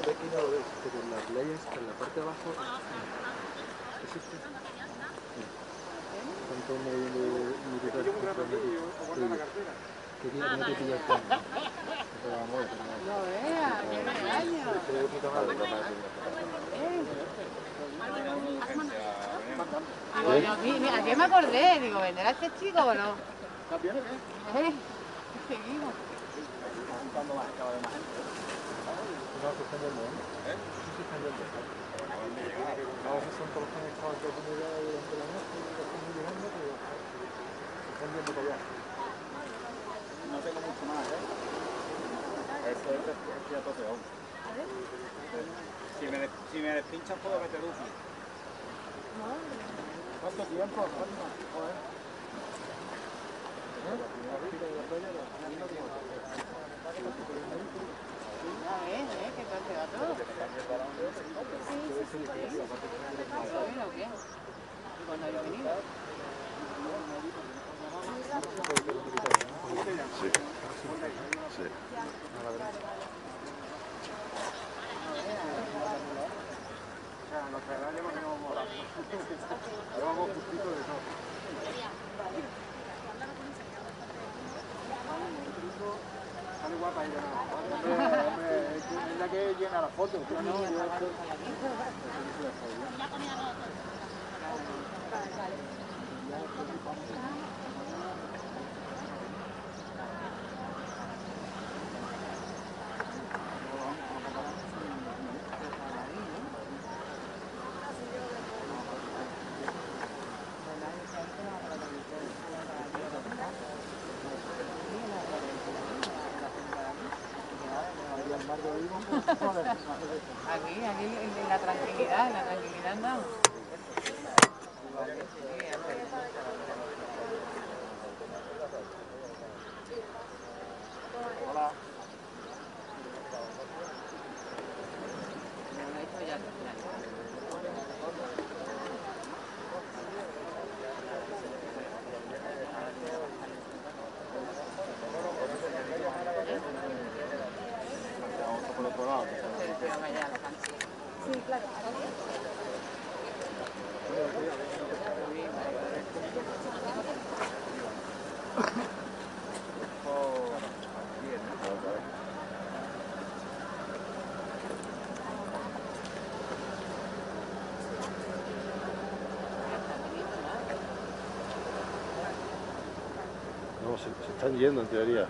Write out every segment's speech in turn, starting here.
de de aquí no lo ves, pero en las playas, en la parte de abajo, existe. Tanto me militar Quería que no te pillas tan. Pero vamos, No vea, qué regaño. pero de puta madre. Digo, yo, mi- mi- ¿a qué me acordé? Digo, ¿vendrá este chico o no? ¿Eh? Seguimos. No, se están yendo, ¿eh? Sí, los que están pero. No tengo mucho más, ¿eh? Eso es. Si me, si puedo meter ¿Cuánto tiempo? ¿eh? Guapa ella, ¿no? Hombre, hombre, es que llena la foto. tú no, yo Aquí, aquí, en la tranquilidad, la tranquilidad andamos. Hola. Me lo he hecho ya al final. Vamos por otro lado. Ustedes se van allá a la cancha. No, se, se están yendo en teoría.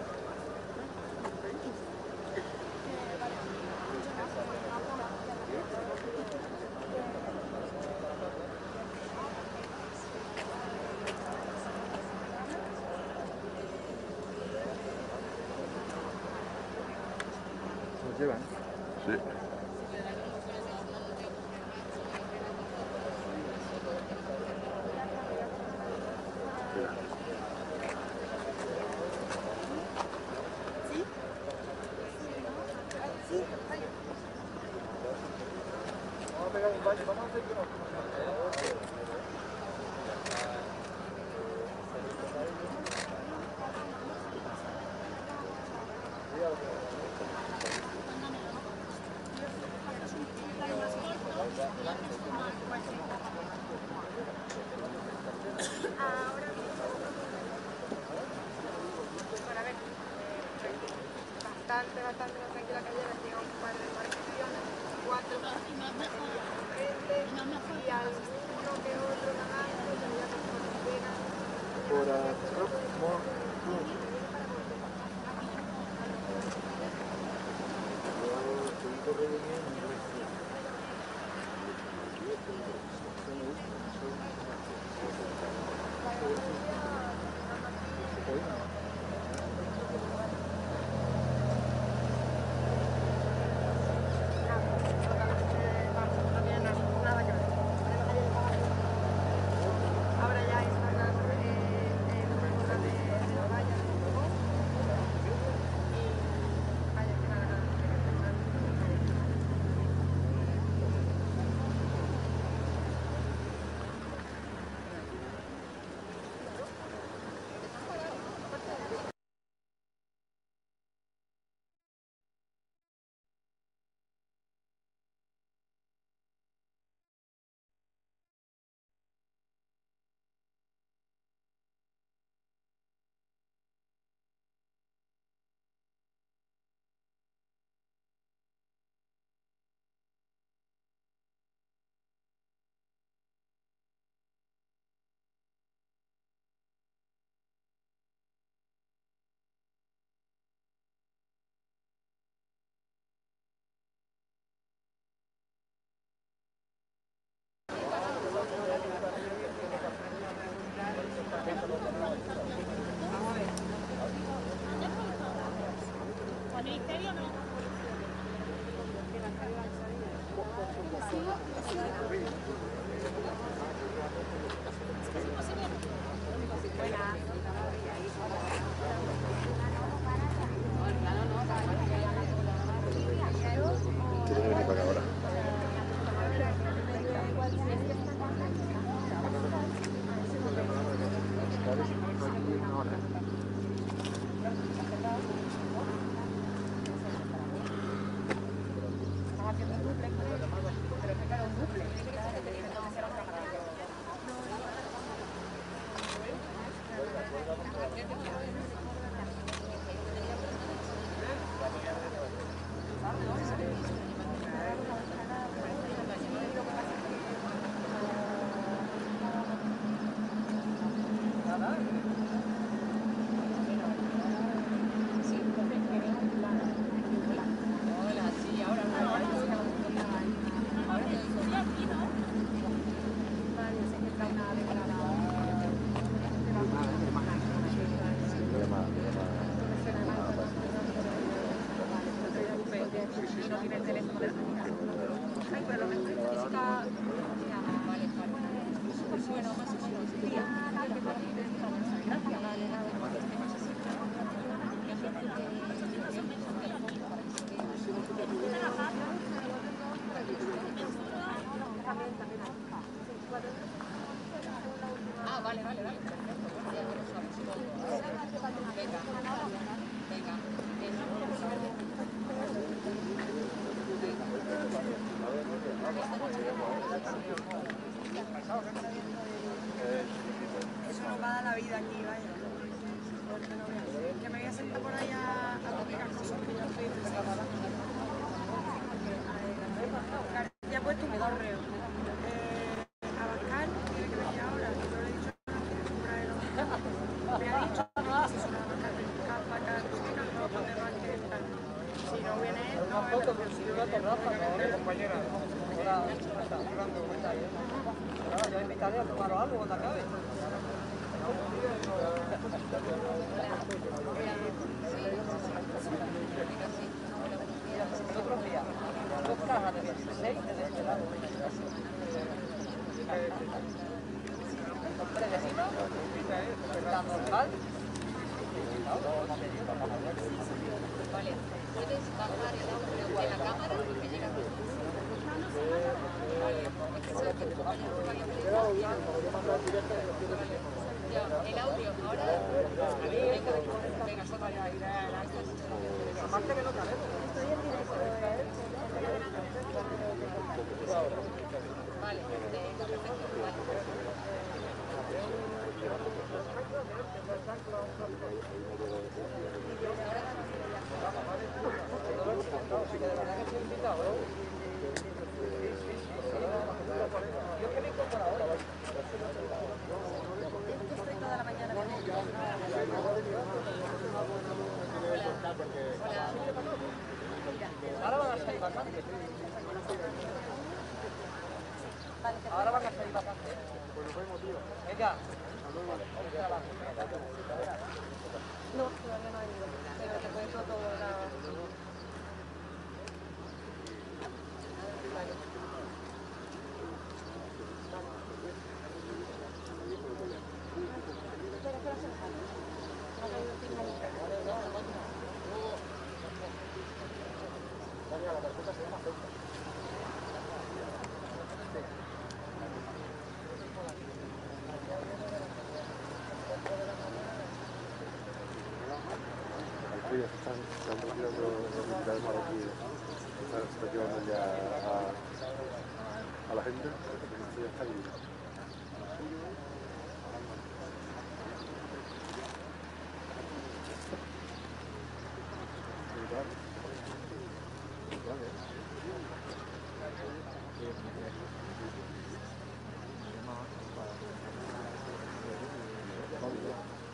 Eso ya está ahí.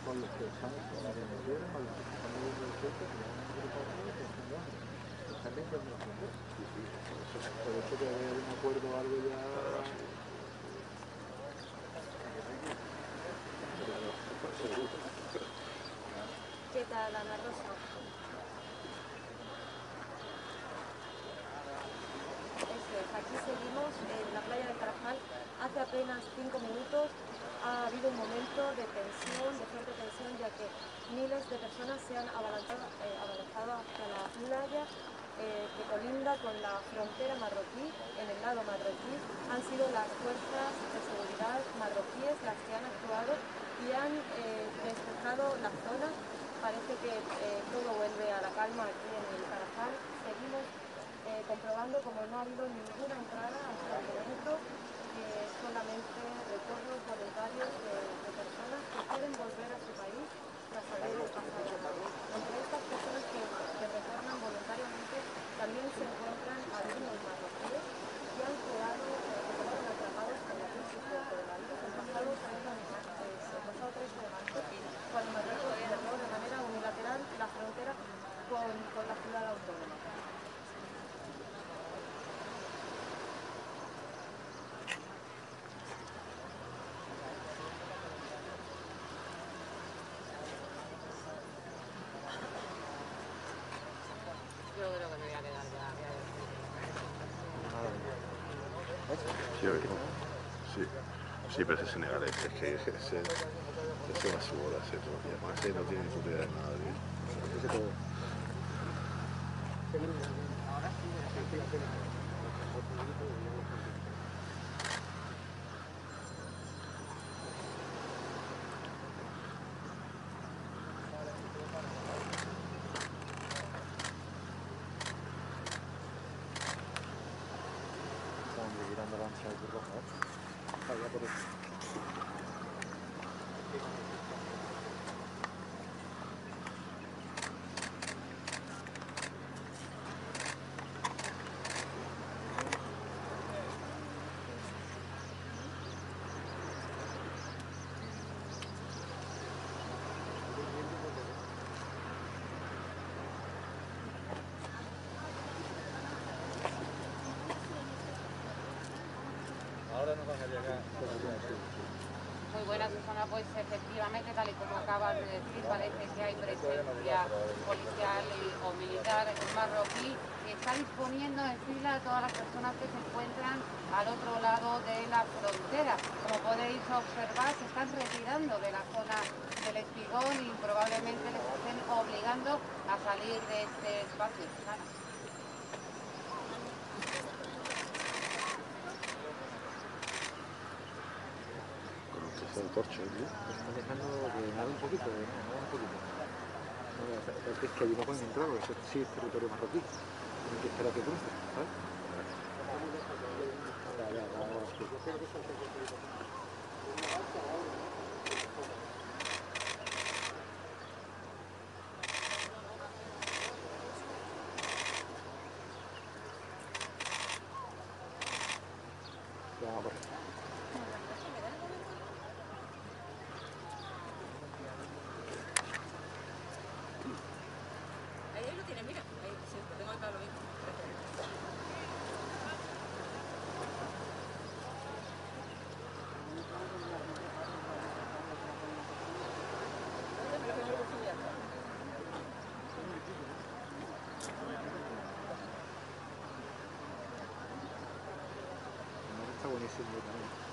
Con los que están con la frontera, con los que están en el puerto, que no han agrupado nada, que están ya, están dentro de la frontera. Sí, sí, por eso, por eso que haya un acuerdo o algo ya. Es, aquí seguimos en la playa de Carajal. Hace apenas cinco minutos ha habido un momento de tensión, de fuerte tensión, ya que miles de personas se han abalanzado, eh, hacia la playa eh, que colinda con la frontera marroquí, en el lado marroquí. Han sido las fuerzas de seguridad marroquíes las que han actuado y han eh, despejado la zona. Parece que eh, todo vuelve a la calma aquí en el Carajal. Seguimos eh, comprobando como no ha habido ninguna entrada hasta el momento, eh, solamente retornos voluntarios de, de personas que quieren volver a su país tras haber pasado. Entre estas personas que, que retornan voluntariamente también se encuentran algunos marroquíes que han quedado, eh, que quedaron atrapados con la crisis del coronavirus el pasado 3 de marzo, el pasado 3 de marzo cuando Marruecos cerró de manera unilateral la frontera con, con la ciudad autónoma. Yo creo que me voy a quedar ya. voy a decir. Sí, oye. sí, sí, pero ese senegalés, es que ese, ese va a su bola, ese todo. Y además ese no tiene ni idea de nada, tío. Ese todo. Estaban mirando la ancha de roja, ¿eh? Allá Muy buena Susana, pues efectivamente, tal y como acabas de decir, parece que hay presencia policial y- o militar marroquí que está disponiendo en fila a todas las personas que se encuentran al otro lado de la frontera. Como podéis observar, se están retirando de la zona del espigón y probablemente les estén obligando a salir de este espacio. De corcho, tío. Están dejando que nada un poquito, no, nada un poquito. No, es que allí no pueden entrar, porque eso sí es territorio marroquí. Tienen que esperar a que crucen, ¿sabes? Ya, ya. Ya, vamos por ahí. Ahí, ahí lo tiene, mira. Ahí, sí, lo tengo ahí para lo mismo. El mar está buenísimo también.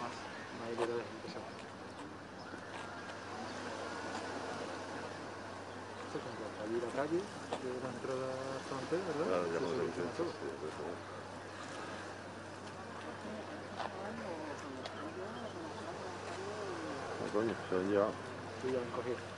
Más, de empezar. Esto es allí la calle, de la entrada frontera, ¿verdad? Claro, ya lo he coño, se lo han llevado. Sí, ya lo han cogido.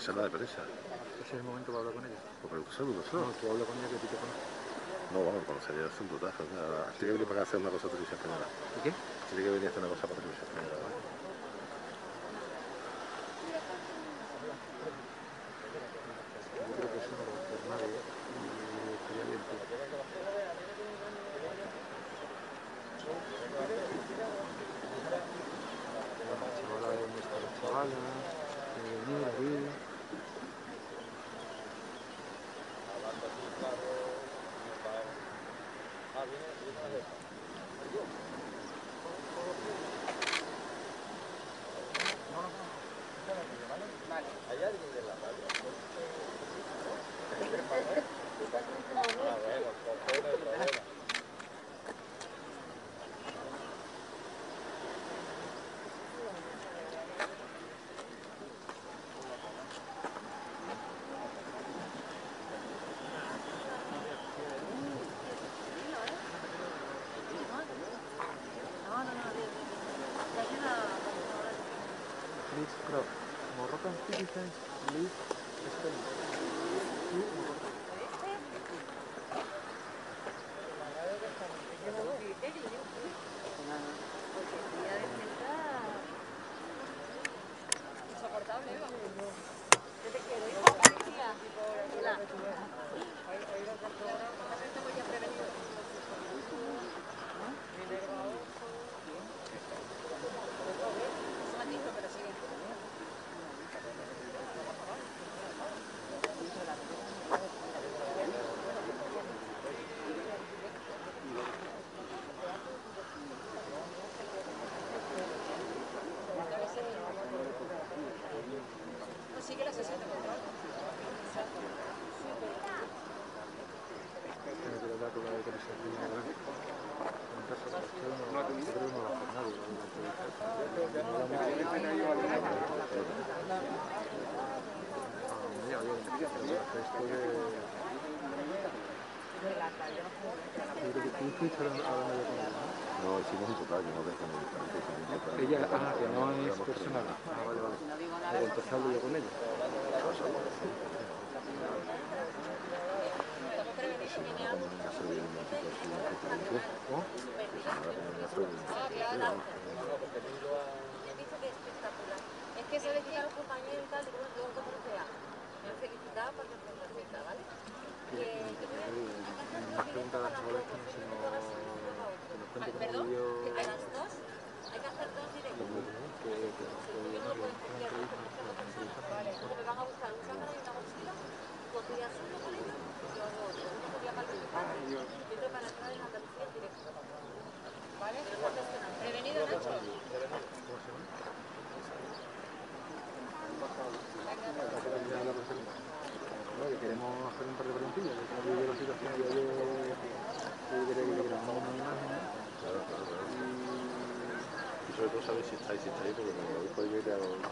Esa es la de prensa. Ese es el momento para hablar con ella. Pues pregunta saludos, No, ¿no? tú habla con ella que ti te conoce. No, vamos, conocería el asunto, tajo. Tiene que venir para acá a hacer una cosa a televisión española. ¿Y qué? Tiene que venir a hacer una cosa para televisión española. ¿No? Hicimos un total, yo no total. Ella, ah, que no es personal. Ah, vale, vale. Yo con ella. Que se le quita a los compañeros y tal, tengo que sea. Me han felicitado por nuestra receta, ¿vale? Que a las chavales que nos... Perdón, a las dos hay que hacer dos directos. Que, que, que, Yo no lo puedo estudiar porque no tengo personas. Vale, me van a buscar un cámara y una mochila, uno con ellos, y otro. Uno para el y otro para entrar en Andalucía en directo. ¿Vale? Pero no gestionar. Prevenido, Nacho. ya la presenta. No, que queremos hacer un par de preguntillas, de cómo vivió la situación de ayer, que quería que le grabamos una imagen. Claro, claro, claro. Y sobre todo saber si está ahí, si está ahí, porque como lo voy por ahí, te hago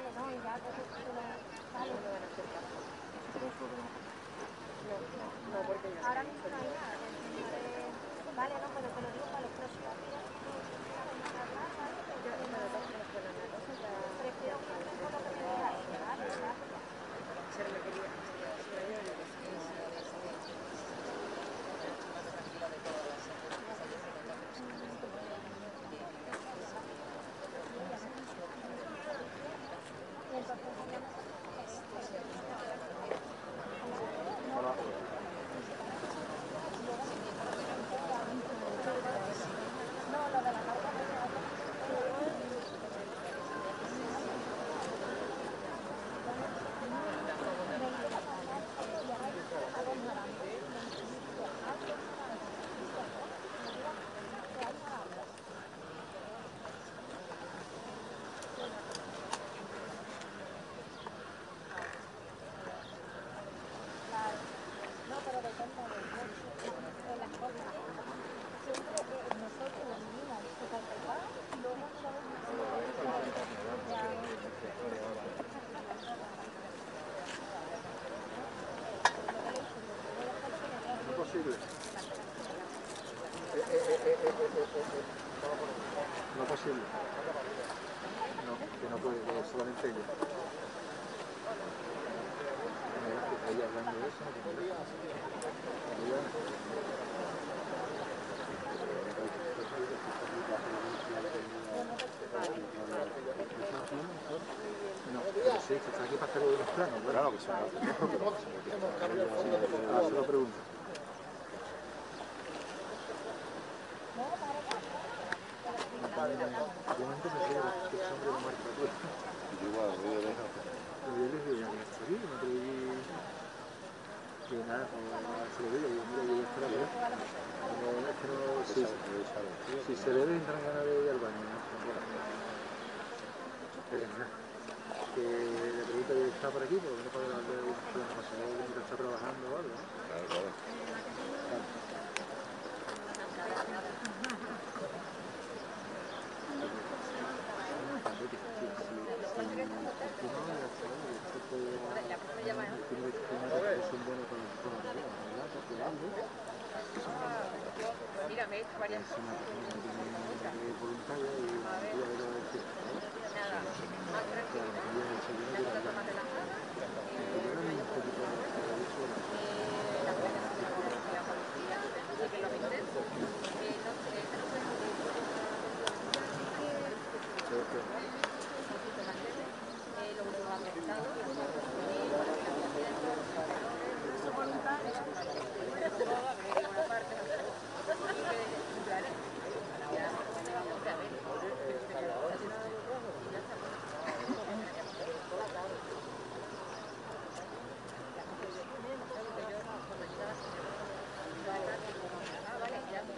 Vale, no, ya, pues. Ahora mismo no hay nada. eh, Vale, no, pero posible. Eh, no posible. No, que no puede, que solamente ella. Ella hablando de eso, no, pero sí, que está aquí para hacer de los planos, ¿verdad? Claro, que se lo pregunto. Si, se bebe entran ganas de ir al baño, que le que está por aquí, porque no puede hablar de que está trabajando o algo. Claro, claro. Mira, me he hecho varias cosas. Nada, más tranquila. Una cosa más relajada. Eh, la plena de la policía, sí que lo viste. Eh, no sé, esta no sé. Eh, lo último afectado.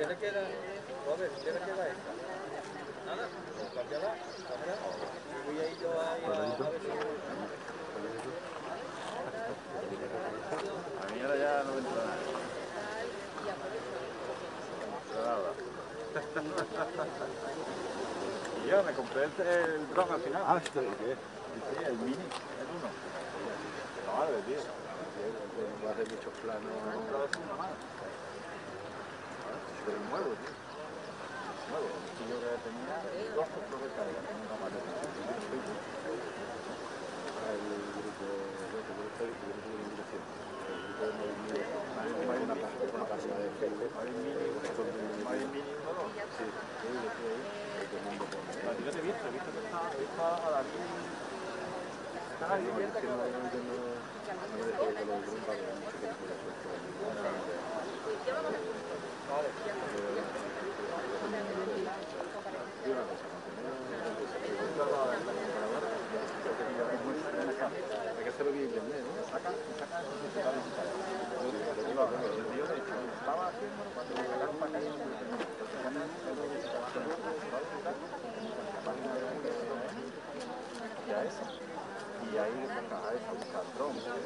¿Qué le queda? Robert, ¿qué le queda a esta? Nada, pues cámbiala, cámbiala. Voy a ir yo ahí a, a ver si... A mí ahora ya no me entra nada. Y yo me compré el, el dron al final. Ah, ¿este qué? Sí, el mini, el uno. La madre, tío. Va a hacer muchos planos. Pero nuevo, tío. Nuevo. Yo que tenía dos de de El grupo, histórico, el grupo de. El grupo de movimiento. Hay una página, una de Facebook. Hay mini, hay mini uno, dos. Sí, yo estoy ahí. Todo el mundo pone. Te he visto, he visto que está, está a la Está ahí, que de una ¿no? Estaba haciendo cuando me llegaron para acá. Y a esa. Y ahí le sacas a esa, buscar dron. Está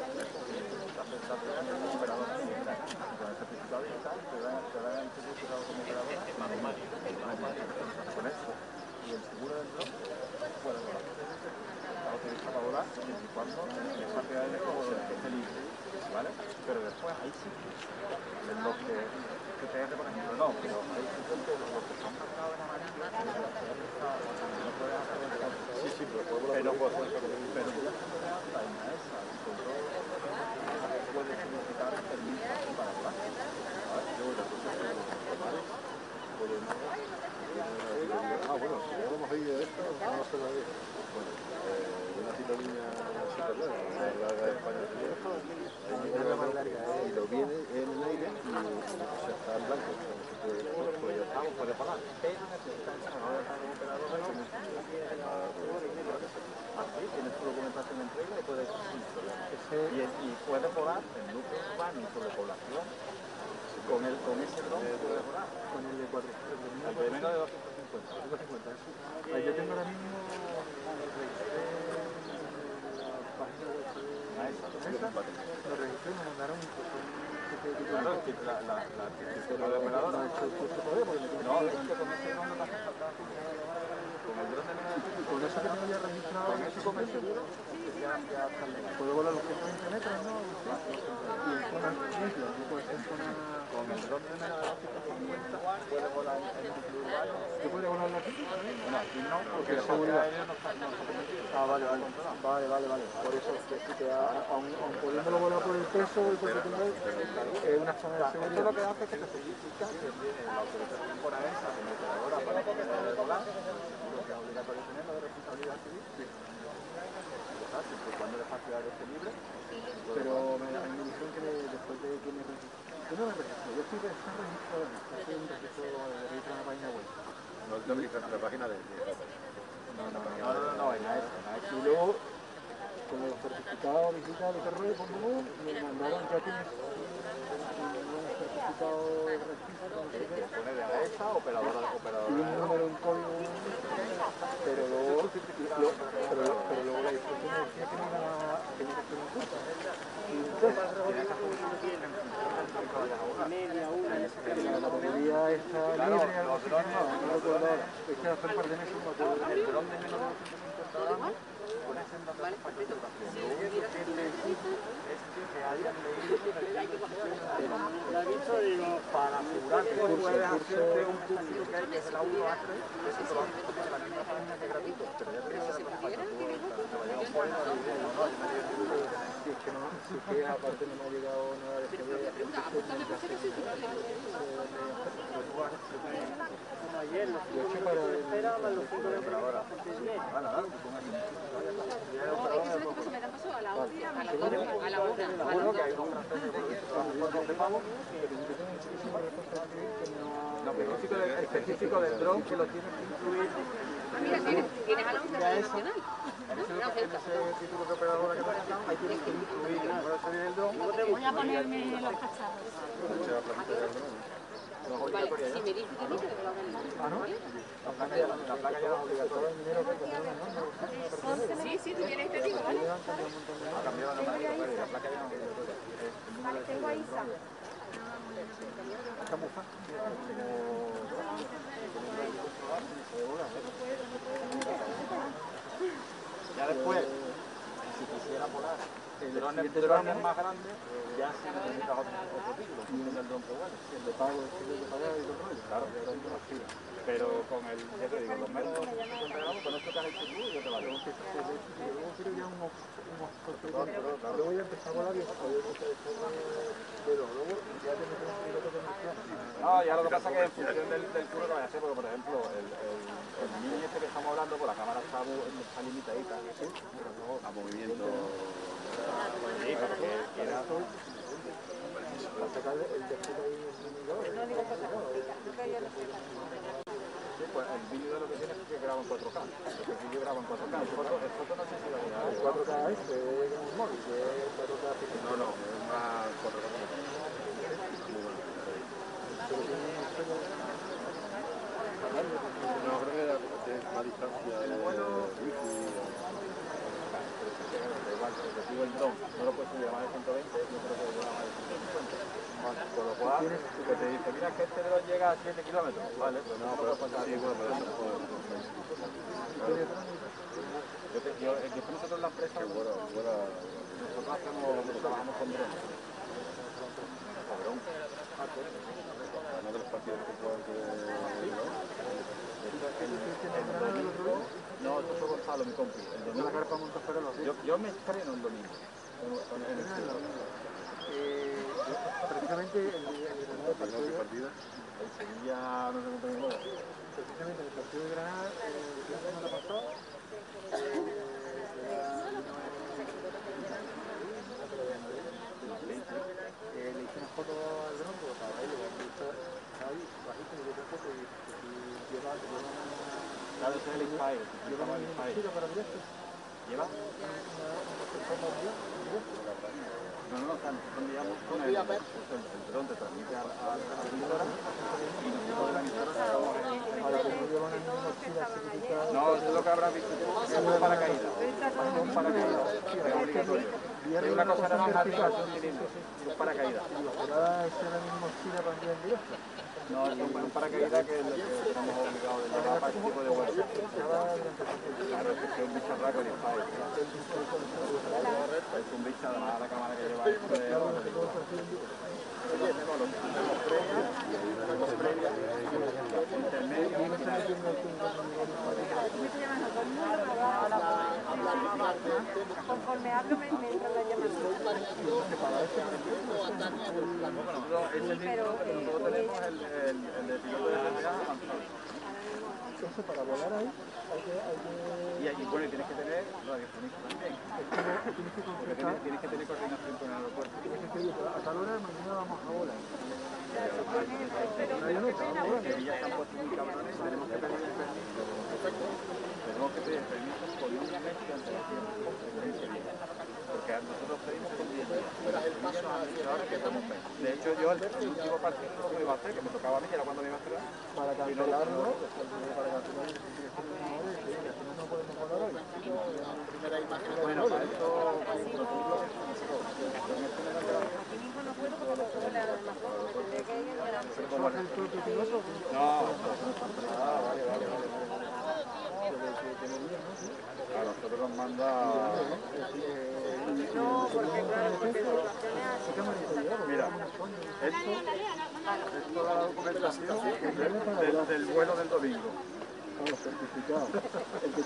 pensando en la operadora militar. Con el certificado digital te dan te dan el certificado como operadora. Con eso. Y el seguro del dron puede volar. La utiliza para volar y cuando el APL esté libre. ¿Vale? Pero después ahí sí. Los que GTR, por ejemplo, no, pero hay sitios que los que son marcados en amarillo, no puedes hacer el control. Sí, sí, pero puedo Pero, volar pues, pero tú la esa, el control puede significar permiso para volar. Ah, bueno, si vamos a ir a esto, vamos a hacer la vez. Bueno, eh, una citadina súper larga, una larga de España Es la más larga, y lo viene en el aire y se está en blanco. o sea, no se puede- Pues, pues ya estamos, puede pagar. Pero necesitas esa no dejar de operador de no. Así, tienes tu documentación en regla y puedes sin problema. Y, y puedes volar en núcleos urbanos y sobre población. Con, el, con ese dron puedes volar. con el de 4 Al de menos de 250. 250. Ah, Yo tengo ahora mismo registré la página de Ah, esa, esa, lo registré, me mandaron un curso. Claro, es que la, la, la arquitectura de operadora. No he hecho el curso todavía porque me No, es que con ese dron no te hace falta. Con el dron de menos Con eso que tengo ya registrado, Con eso con el seguro, ya ya, ya está legal. Puedo volar los 120 metros, ¿no? Y en zonas limpias, no puede ser en zonas... Con el dron de mega velocidad 50 puede volar en el núcleo urbano. ¿Se puede volar aquí? No, aquí no, porque el seguridad. aéreo no está, no está permitido. Ah, vale, vale. Vale. Por eso es que que a- aun, aun pudiéndolo volar por el peso y por el timbre, es una zona de Esto seguridad. lo que hace es que te certifica que tiene la autorización por AESA como operadora para poder volar, lo que es obligatorio tenerlo de responsabilidad civil. Siempre y cuando el espacio aéreo esté libre. Pero me, a mí me dijeron que después de que me registré, yo no me registré, yo estoy registrado, en registro de registro en la página web. No te en la página de No, no, no, en en AESA. Y luego, con los certificados que rollo, pum, pum, pum, me mandaron, ya un certificado de de AESA, operadora, operadora. un número, un pero luego, pero, la que no que la batería no, no recuerdo ahora. Es que hace un par de meses me acuerdo. El dron de menos de 250 gramos con ese que es que para asegurar que un que hay que es la 1A3, eso te lo haces con la misma página que es gratuito, pero ya te queda la cosa para que tú te vayas un poco a ¿no? Yo me digo, Si es que no, si es que aparte no me ha llegado nada de que ayer los cinco minutos de espera más los cinco de operadora. me da paso a la una, a la dos, a la a específico, del, dron que lo tienes que incluir. Ah, mira, tienes, tienes a la una internacional. Voy a ponerme los cacharros. Si me dices que hago Ah, ¿no? La placa ya. Sí, sí, tú vienes ¿vale? Ha cambiado la la placa ya no Vale, tengo a Isa. Ya después, si quisiera volar el dron el dron es más grande, ya sí necesitas otro, título, el de pago, el de pagar y todo el rollo. Claro, pero con el, ya te digo, los menos de 250 gramos, con esto que has hecho tú, yo te vale. Luego quiero ya unos, unos cortes. Luego ya empezar a volar y joder, pero luego ya te metes un piloto comercial. No, ya lo que pasa es que en función del, del curro que vaya a hacer, porque por ejemplo, el, el, mini este que estamos hablando, pues la cámara está, está limitadita, ¿sí? a movimiento. Sí, pero que quiera... Para sacar el después ahí el mini Sí, pues el vídeo de lo que tiene es que graba en 4K. El vídeo graba en 4K. El foto, el foto no sé si lo dirá. El 4K este es un móvil, que es 4K No, no, es más 4 Muy bueno. No, creo que tiene más distancia de wifi. Da igual, si recibo el dron, no lo puedes subir a más de 120, yo creo que llega a más de 150. Con lo cual, que te dice, mira que este dron llega a 7 kilómetros. Vale, pues no, pero pues Sí, bueno, pero eso. Yo, te, yo, después nosotros la empresa, Bueno, bueno, nosotros hacemos, trabajamos con drones. Cabrón. uno de los partidos que juegan que. No, esto fue Gonzalo, mi compi. Yo, yo me estreno el domingo. Con- con el- precisamente el, Partido que partida. El Sevilla, no precisamente en el partido de Granada, eh, la semana pasada, eh, le hice una foto al porque estaba ahí, le estaba ahí, bajito, y le hice una foto y, lleva, lleva una, Claro, ese es el Inspire. lleva el Inspire. ¿Lleva? No, no, están, enviamos con el, el, el dron te transmite a, a, a la emisora y nosotros de la emisora sacamos el- ahora que no eso es lo que habrá visto es un paracaídas. Es un paracaídas, es obligatorio. Es una cosa de certificación cilindro, es un paracaídas. digo, ¿será esa la misma mochila para enviar en directo? No, es un paracaídas que es lo que estamos obligados de llevar para este tipo de el Claro, es que es un bicharraco y está ahí. Es un bicho, además la cámara que lleva esto. Tenemos tenemos Conforme hablo me, me entra la llamada. Nosotros tenemos el, el, el de de avanzado. Entonces, para volar ahí, hay que, Y allí, bueno, tienes que tener radiofonista también. tienes que tienes, que tener coordinación con el aeropuerto. tienes que hora mañana vamos a volar. Tenemos que pedir permiso. Tenemos que pedir mes de De hecho, yo el último partido no lo iba a hacer, que me tocaba a mí, era cuando me iba a hacer. Para cancelarlo, para cancelarlo, no podemos volar hoy. Bueno, para esto, para mismo no ah, vale, vale, vale. A nosotros nos manda. No, porque claro, porque situaciones así. Mira, esto, esto es la documentación del, del vuelo del domingo. Certificados. El que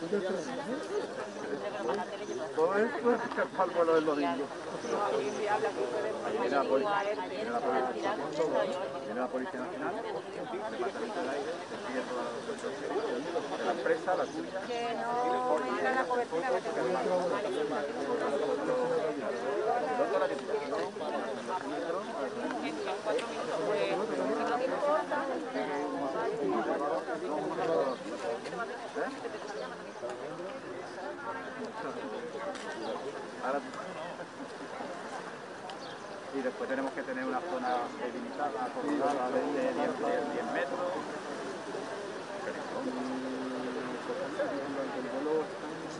del domingo. Viene la policía, viene la policía, la Nacional, el que la la empresa, la. Que no la cobertura que tengo. Ahora- Y después tenemos que tener una zona delimitada, acordada de 10, 10 metros.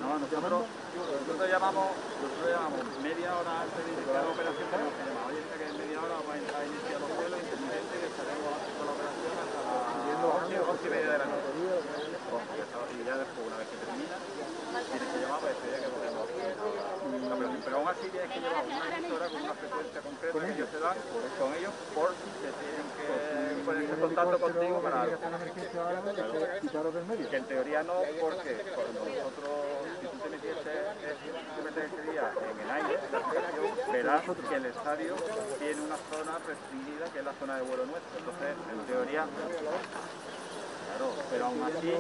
No, nosotros, nosotros llamamos, nosotros llamamos media hora antes de iniciar la operación, tenemos que llamar, oye, que en media hora vamos a entrar a iniciar los vuelos intermitentes y estaremos haciendo la operación hasta las 11, 11 y media de la noche. Y ya después, una vez que termina, tienes que llamar para decir que podemos la operación. Pero aún así tienes que llevar una emisora con una frecuencia concreta que ellos te dan con ellos por te tienen que ponerse en contacto contigo para algo. Que en teoría no, porque cuando nosotros, si tú te metieses te metes ese día en el aire, verás que el estadio tiene una zona restringida que es la zona de vuelo nuestro. Entonces, en teoría, pero aún así,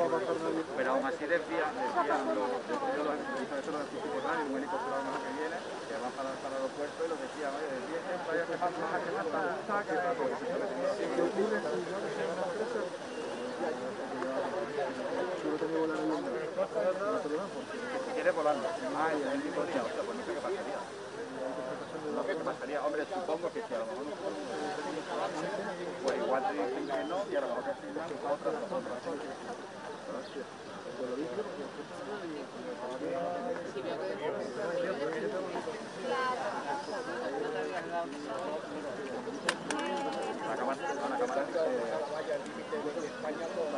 pero aún así desvían, desvían los, desvían los eso lo escuché por radio, un que viene, que va para, para el aeropuerto y lo decían, oye, desvíen, que más, más, que que si tenía ¿Qué ocurre que que quieres volando. Ah, el mismo día, pues sé qué pasaría. Qué pasaría. Hombre, supongo que si a lo mejor no pues igual te dicen que no y a lo mejor te otra La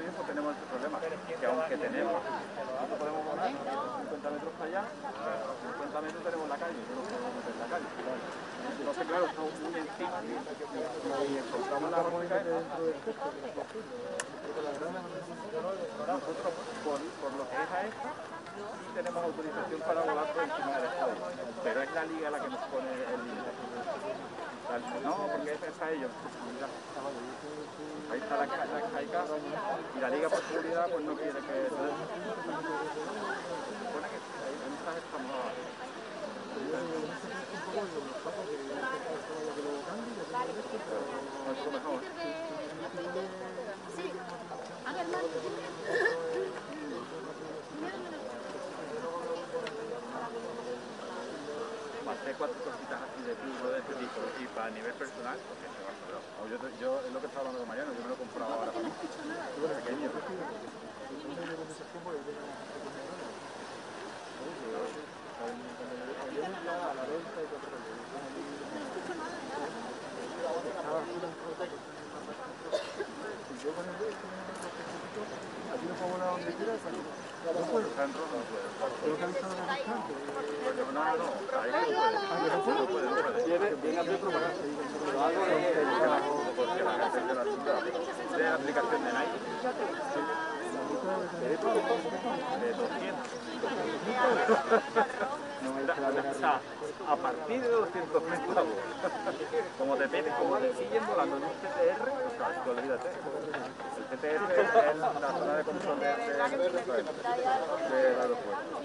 Tenemos este problema, que aunque tenemos, nosotros podemos volar 50 metros para allá, 50 metros tenemos la calle, no podemos meter la calle. Entonces, claro, está muy encima y encontramos la rosca dentro del nosotros por, por lo que es a esto sí tenemos autorización para volar por encima del estadio pero es la liga la que nos pone el límite no porque es a ellos. Ahí está la, y la liga por seguridad pues no quiere que se supone que mejor. Hacer cuatro cositas así de fútbol de este tipo y para nivel personal, porque se va a Yo, yo es lo que estaba hablando con Mariano, yo me lo he comprado ahora para mí. Pequeño. Está en rojo, no puede. No, no, no, ahí no puede. No puede, no puede. Porque la gente de la ciudad de la aplicación de Nike de 200. O sea, a partir de 200 mil como te siguen volando en un. CTR es la zona de control de, de, de, del aeropuerto.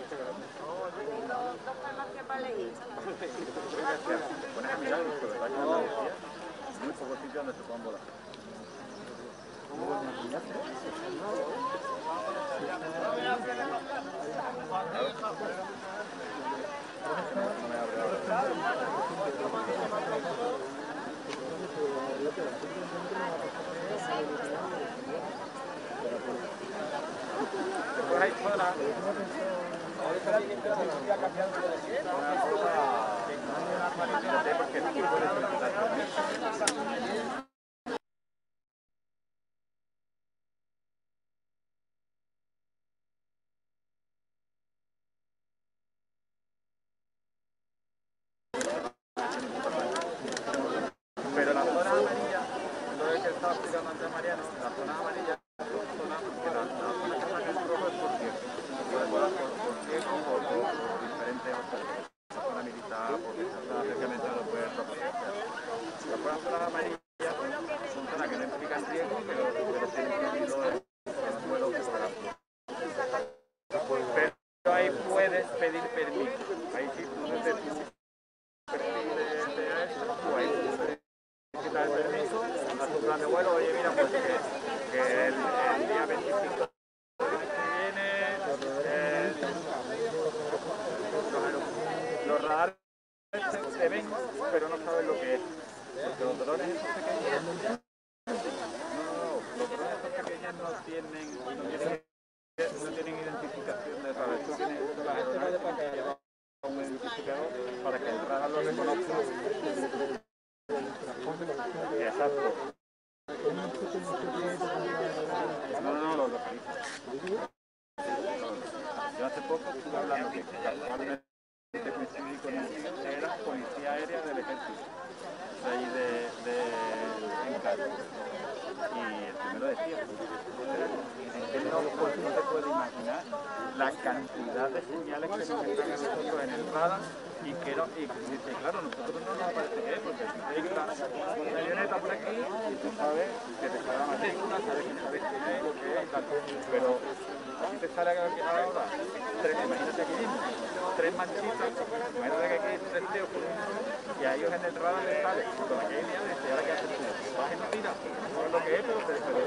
Muy pocos sitios donde se puedan volar. Después ahí fuera, una cosa, porque no puedes solicitar permiso. Pero la zona amarilla, lo que estaba explicando antes Mariano, la zona amarilla son zonas que la, la zona que están en rojo es por cierto. Puede volar por, por cierto o por, por diferentes objetos. La zona militar, porque está cercamente al aeropuerto, por ejemplo. Después las zonas amarillas son zonas que no implican riesgo, pero, pero tienen prohibido el, el vuelo volar. Pero ahí puedes pedir permiso. Ahí sí, tú desde tu perfil de, de esto, tú ahí puedes el permiso, a tu plan de vuelo, oye mira, pues que, el, día 25 del mes que viene, eh, los, aeropuertos- los radares se, ven, pero no sabes lo que es. Porque los drones esos pequeños, no, no, no, los drones esos pequeños no tienen, no tienen, no tienen identificación de radar. Tú tienes las aeronaves que llevan un identificador para que el radar lo reconozca. Exacto. No, no, no, lo localiza. Yo hace poco estuve hablando que casualmente coincidí con un tío que era policía aérea del ejército, de ahí de, de en Cádiz. Y el primero decía, es que no, pues, no te puedes imaginar la cantidad de señales que nos entran a nosotros en el radar y que no, y dice, claro, nosotros no nos parece que es, porque si te entra una avioneta por aquí y tú sabes que te sale la matrícula, sabes que sabes quién es, lo que es y tal, pero aquí te sale ahora, tres, imagínate aquí mismo, tres manchitas, imagínate que aquí hay tres tíos por un y a ellos en el radar les sale con aquella idea de decir, ahora qué haces tú, vas en tira, no sabes lo que es, pero, pero, pero,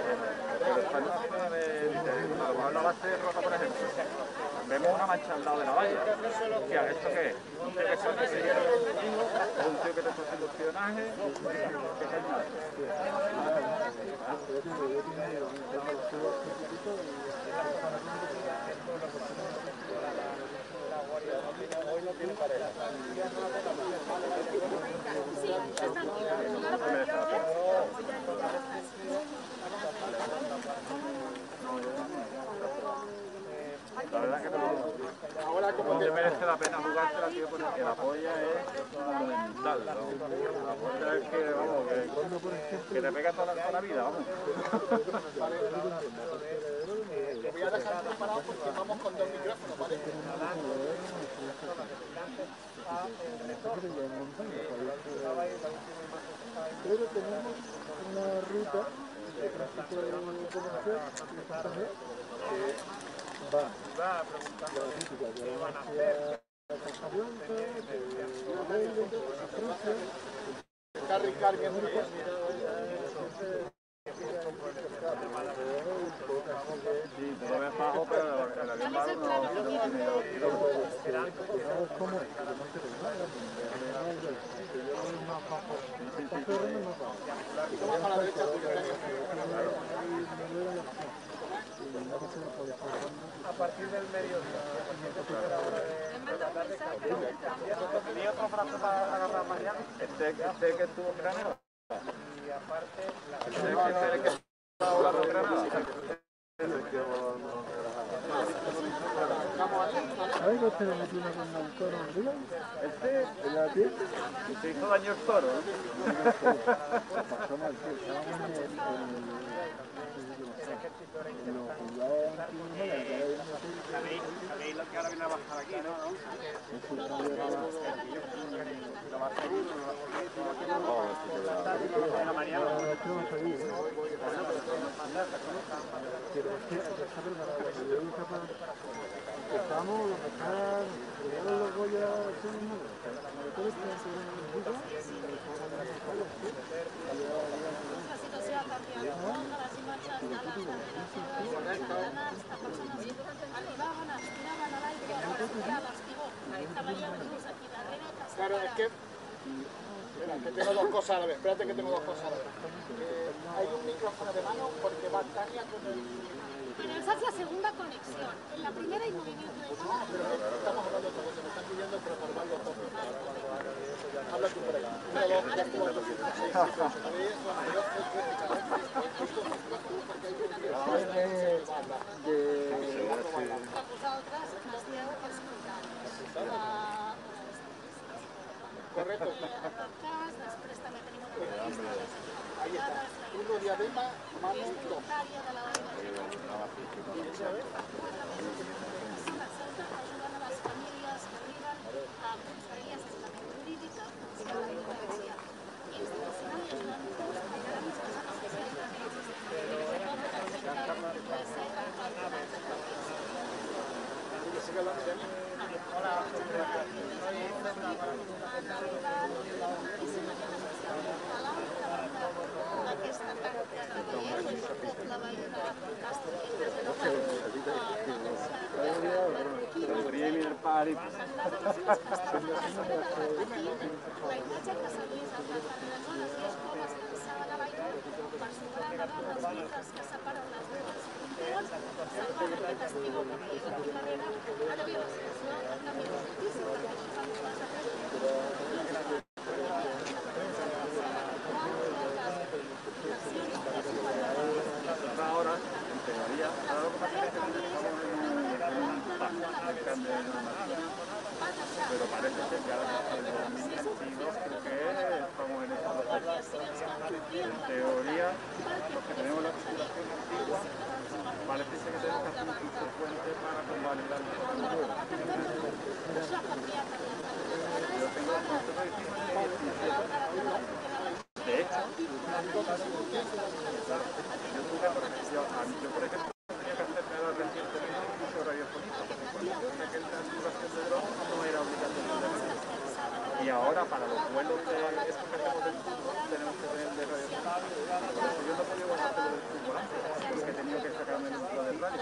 pero está en una zona de, de, a lo mejor la base rota, por ejemplo, vemos una mancha al lado de la valla, ¿esto qué? Un que está haciendo espionaje, ¿qué señal? La verdad que no, no te merece la pena jugártela, tío, porque la polla es mental, ¿no? La vuelta es que, vamos, que, que te pega toda la, toda la vida, vamos. Te voy a dejar preparado porque vamos con dos micrófonos, ¿vale? Pero tenemos una ruta de tráfico comercial y Santander que va típica de Valencia a Carry, carry, bien. Sí, bajo, pero A partir del mediodía. ¿Tenía otro brazo para agarrar mañana? Este, este que estuvo en Granada. Y aparte, la Este, este el que estuvo en Granada. ¿Sabes que te le metí una con el toro? Este, ¿En la se hizo daño el toro. Pero es que. Estamos, los. Todo respirar l'estigó, que veiem just aquí darrere, que Claro, es que. Espera, que tengo dos cosas a la vez. Espérate que tengo dos cosas a la vez. Eh, hay un micrófono de mano porque va Tania con el. Pero esa es la segunda conexión. En la primera hay movimiento de cámara. Estamos hablando de cosa, me están pidiendo recordarlo los dos. Habla tú por ahí. Uno, dos, tres, cuatro, cinco, seis, siete, ocho, nueve, diez, once, doce, trece, catorce, porque hay un día. Per vosaltres m'esteu Correcto. el cas, després també tenim un periodista de les Ahí está. activitats, la Uno diadema, mano, dos. secretària de la ajudant a les famílies que arriben a aconseguir assessorament jurídic, social i comercial. Institucional i ajudant a explicar a les persones que s'han Sigue hablando, Dani. aquesta carta de veiem tot la veïna Podria mirar el pare. la imatge que s'ha vist en les zones més joves que passaven a l'aigua per superar davant les vitres que separen les dues fronteres salvant aquest estigó que veiem aquí darrere ara bé la situació ha canviat moltíssim perquè això fa uns quants anys Ahora, en teoría, ahora lo que pasa es que estamos en un plan de normativa. Pero parece ser que ahora en el 2022 creo que estamos en esa En teoría, los que tenemos la titulación antigua, parece que tenemos que hacer un fuente para convalidar la. Yo tengo la de 17. De hecho, yo tuve, ejemplo, yo, por ejemplo, tenía que hacerme ahora recientemente un curso radiofónico, porque en duración de dron no era obligatorio. Y ahora para los vuelos de estos que hacemos del fútbol tenemos que tener de radiofónico. Por eso yo no podía guardar lo del fútbol antes, porque tenía que sacarme el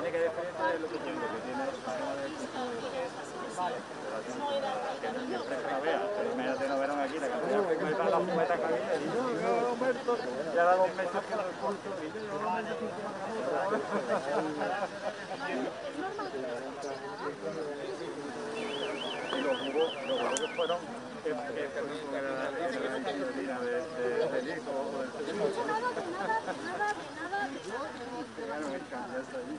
única diferencia es lo que que tiene el no verán aquí la ya meses no y los jugos, los fueron que, de, segundo. Nada de nada, de nada, de nada, de nada. Claro, me encanta, ya está ahí.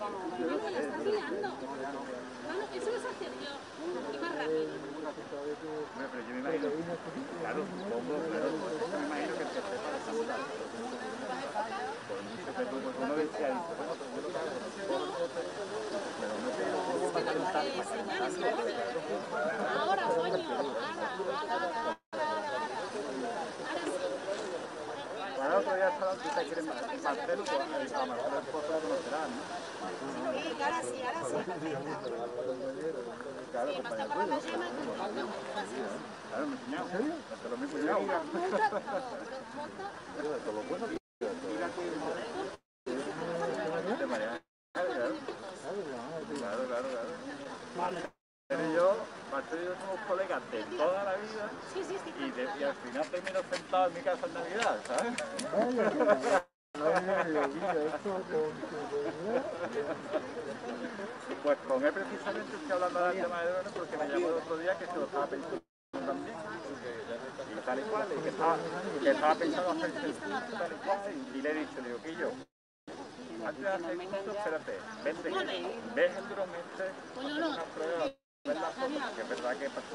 Mano, la estás liando. Mano, eso lo sé hacer yo. Y más rápido. Hombre, pero yo me imagino, claro, supongo, claro, me imagino que se sepa esa cosa. Por mucho que tú, pues uno decía, bueno, pero yo lo que hago, pero no sé, Eh, señales, Ahora, coño. El otro día pues. Sí, ahora sí, ahora sí. Claro, Sí, la yema. Claro, mi cuñado. Marcelo, mi cuñado. Monta todo, monta. De Claro, claro, claro, claro. Pero yo, Marcelo y yo somos colegas de toda la vida Sí, sí, sí. y, de- y al final termino sentado en mi casa en Navidad, ¿sabes? Pues con él precisamente estoy hablando del tema de drones porque me llamó el otro día que se lo estaba pensando también. Y tal y cual, y que estaba, que estaba pensando el curso tal y cual, y, y le he dicho, le digo, Quillo, antes de hacer curso, espérate, no. una que para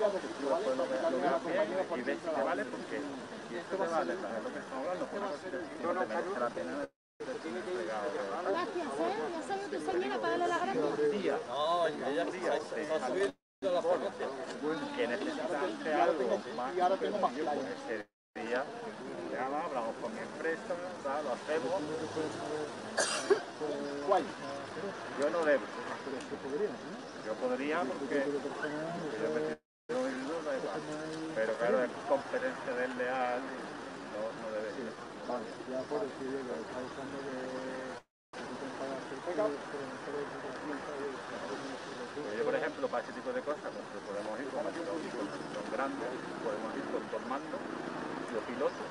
a hacer, claro. Que bien y ves si te vale, porque si esto te vale, ¿sabes lo que Gracias, ¿eh? Señora para darle las gracias. un día, No, ella ha subido la farmacia. que necesitas hacer algo más, y ahora tengo más pues ese día, ya hablamos con mi empresa, lo hacemos. Yo no debo. Yo podría porque porque yo me siento muy duro, da igual. Pero claro, es competencia desleal y no, no debe ser. Yo, por ejemplo, para ese tipo de cosas, pues podemos ir con son grandes, podemos ir con dos mandos, yo piloto,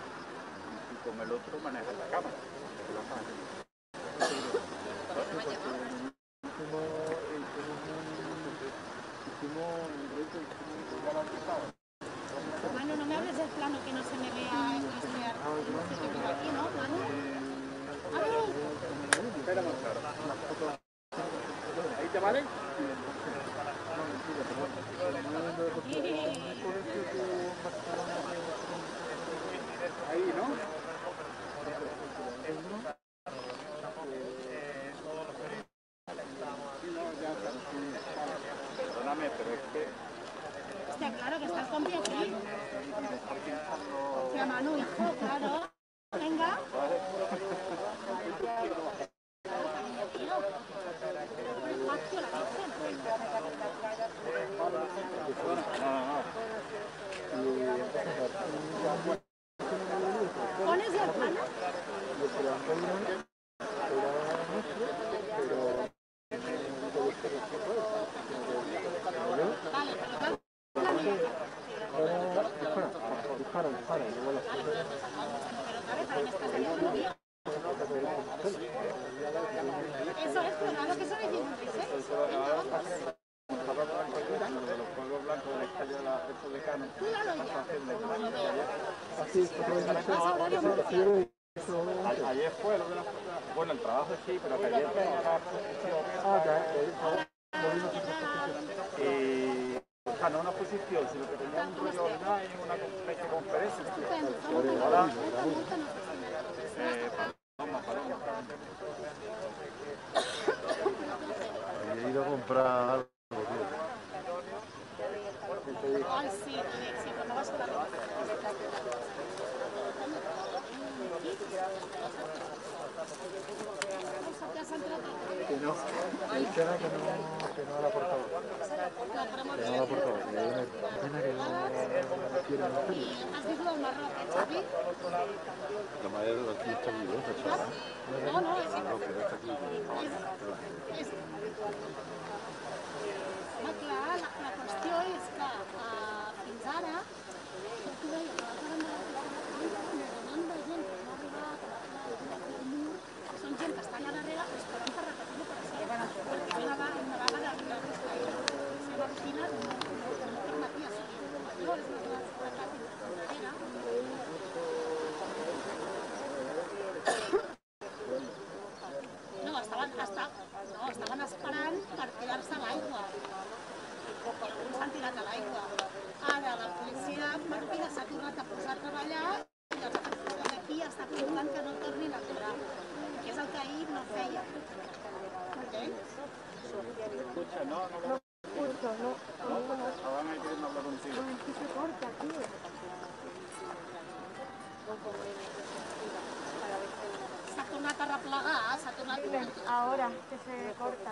y con el otro manejas la cámara. S'han tirat a l'aigua. Ara la policia marroquina s'ha tornat a posar a treballar i la d'aquí està que no tornin a cobrar, que és el que ahir no feia. Entens? Escucha, no, no, no. Justo, no. Ahora me quieren hablar contigo. Que se corta, tío. S'ha tornat a replegar, s'ha tornat... Ahora, que se corta.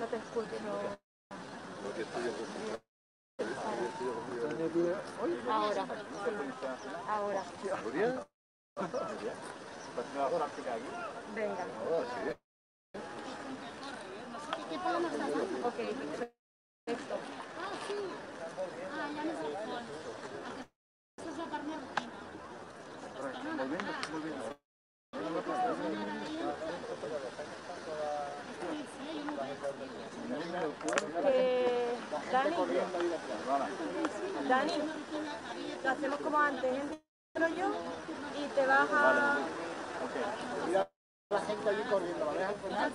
No te escucho. No. Ahora. Ahora. Ahora. Venga. Ok, perfecto. Ah, sí. Ah, ya no se Esto es la carne bien, bien. Que... Dani. Dani. Lo hacemos como antes. Entro yo y te vas a... La gente allí corriendo, la ves al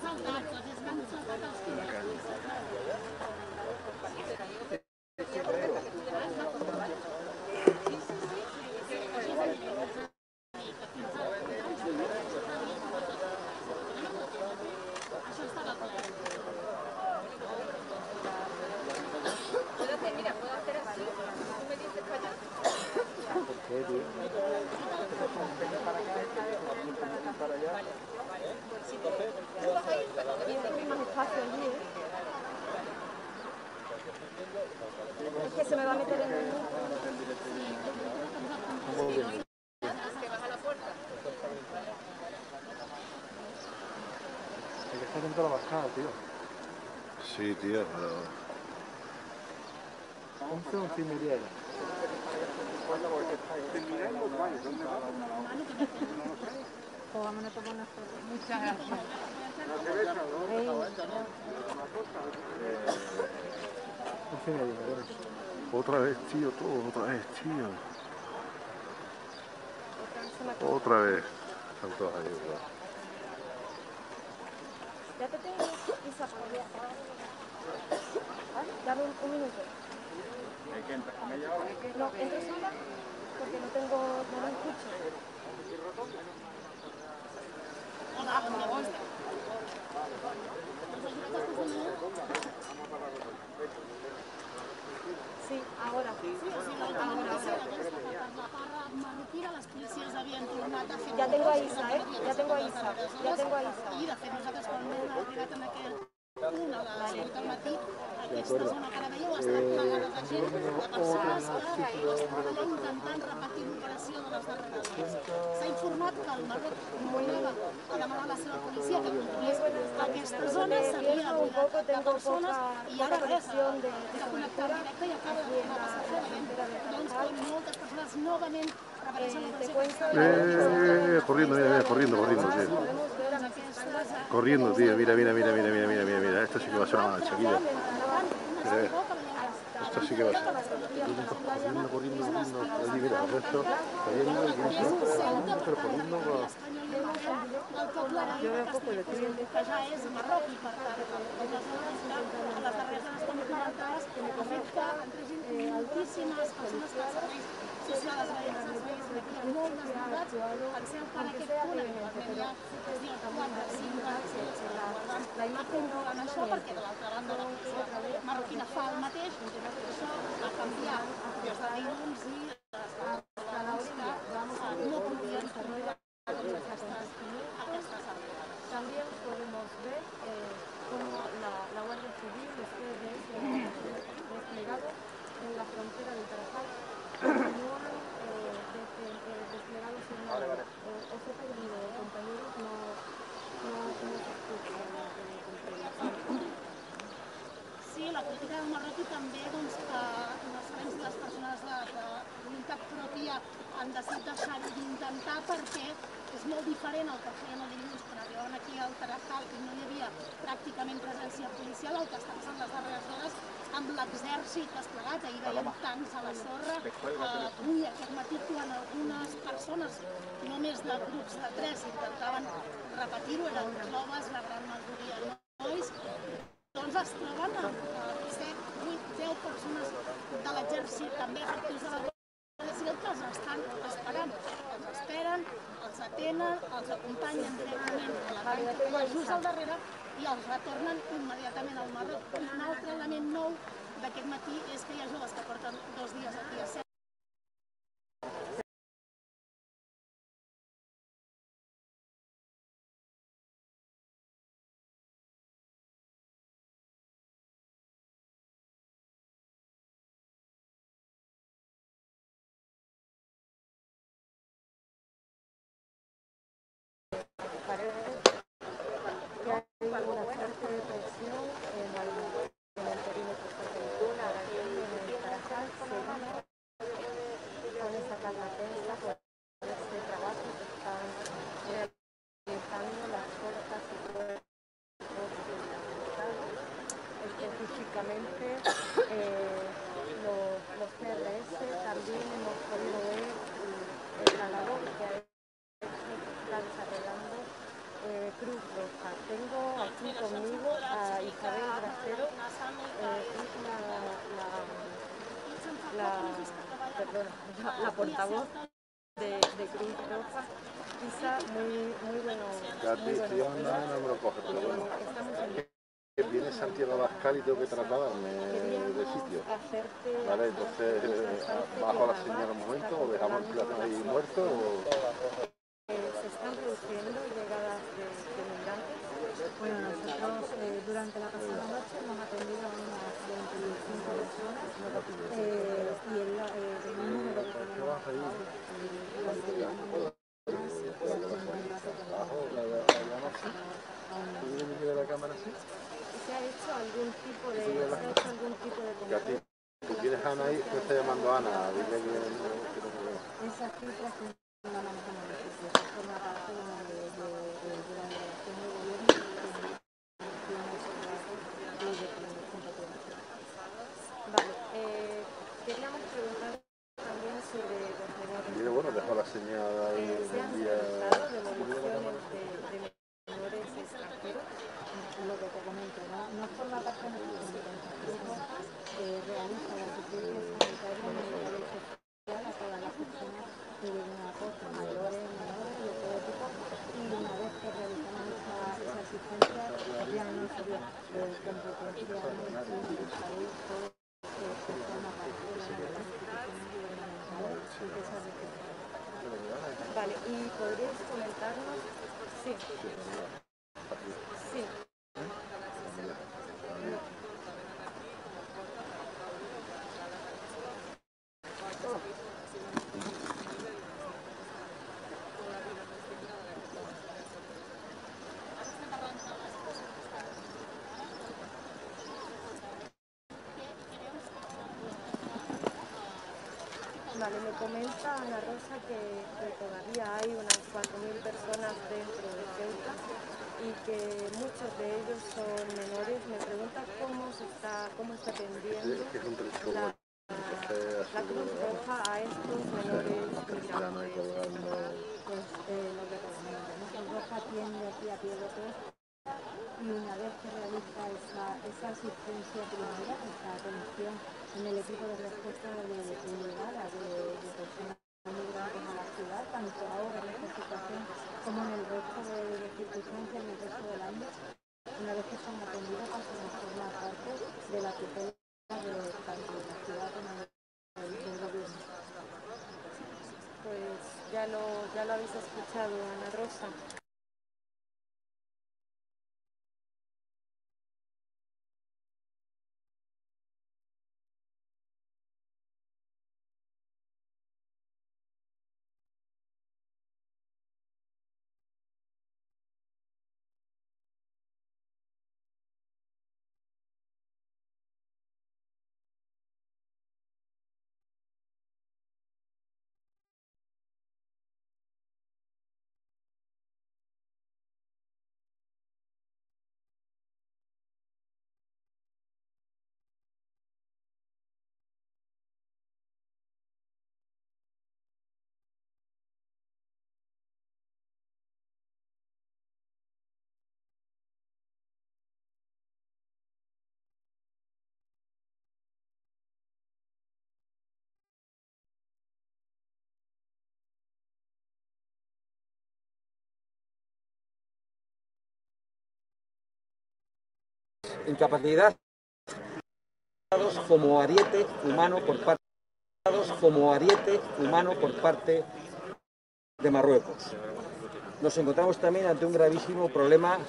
tengo a Isa, ¿eh? Ya tengo a Isa. Ya tengo a Isa. I, de fet, nosaltres quan hem arribat en aquell punt a les 8 del matí, aquesta zona que ara veieu està plagada de gent, de persones que estan intentant repetir l'operació de les darreres hores. S'ha informat que el Marroc tornava a demanar a la seva policia que controlés aquesta zona, s'havia aturat de persones i ara res, era connectar directe i acaba de passar doncs com moltes persones novament. Eh, corriendo, mira, mira, corriendo, corriendo. Corriendo, tío, mira, mira, mira, mira, mira, mira, mira, mira. Esto sí que va a ser una mancha, mira. Esto sí que va a ser. Corriendo, corriendo, corriendo. Allí, mira. Corriendo, corriendo, pero corriendo. Yo es Marroquí, las que me conecta, altísimas, personas La imatge no en això perquè de l'altra banda la marroquina fa el mateix, això ha canviat, esdevé uns i grups de tres intentaven repetir-ho, eren joves, la gran majoria nois, doncs es troben a, 7, 8, 10 persones de l'exèrcit, també efectius de la Guàrdia que els estan esperant. Els esperen, els atenen, els acompanyen directament a la banca just al darrere i els retornen immediatament al Marroc. Un altre element nou d'aquest matí és que hi ha joves que porten dos dies aquí a 7, perut. de, de Cruz Roja, quizá muy, muy bueno. Katy, estoy andando, no me lo coge, pero bueno. Viene Santiago Abascal y tengo que trasladarme de sitio. Vale, entonces eh, bajo la señora un momento o dejamos el plato ahí muerto o... Eh, se están produciendo llegadas de, de migrantes. Bueno, nosotros eh, durante la pasada... Gracias. Vale, me comenta Ana Rosa que, que todavía hay unas 4.000 personas dentro de Ceuta y que muchos de ellos son menores. Me pregunta cómo se está, cómo está atendiendo la, la Cruz Roja a estos menores migrantes. Pues, eh, lo que la Cruz Roja atiende aquí a pie de ya lo, ya lo habéis escuchado, Ana Rosa. Incapacidad como ariete humano por parte como ariete humano por parte de Marruecos. Nos encontramos también ante un gravísimo problema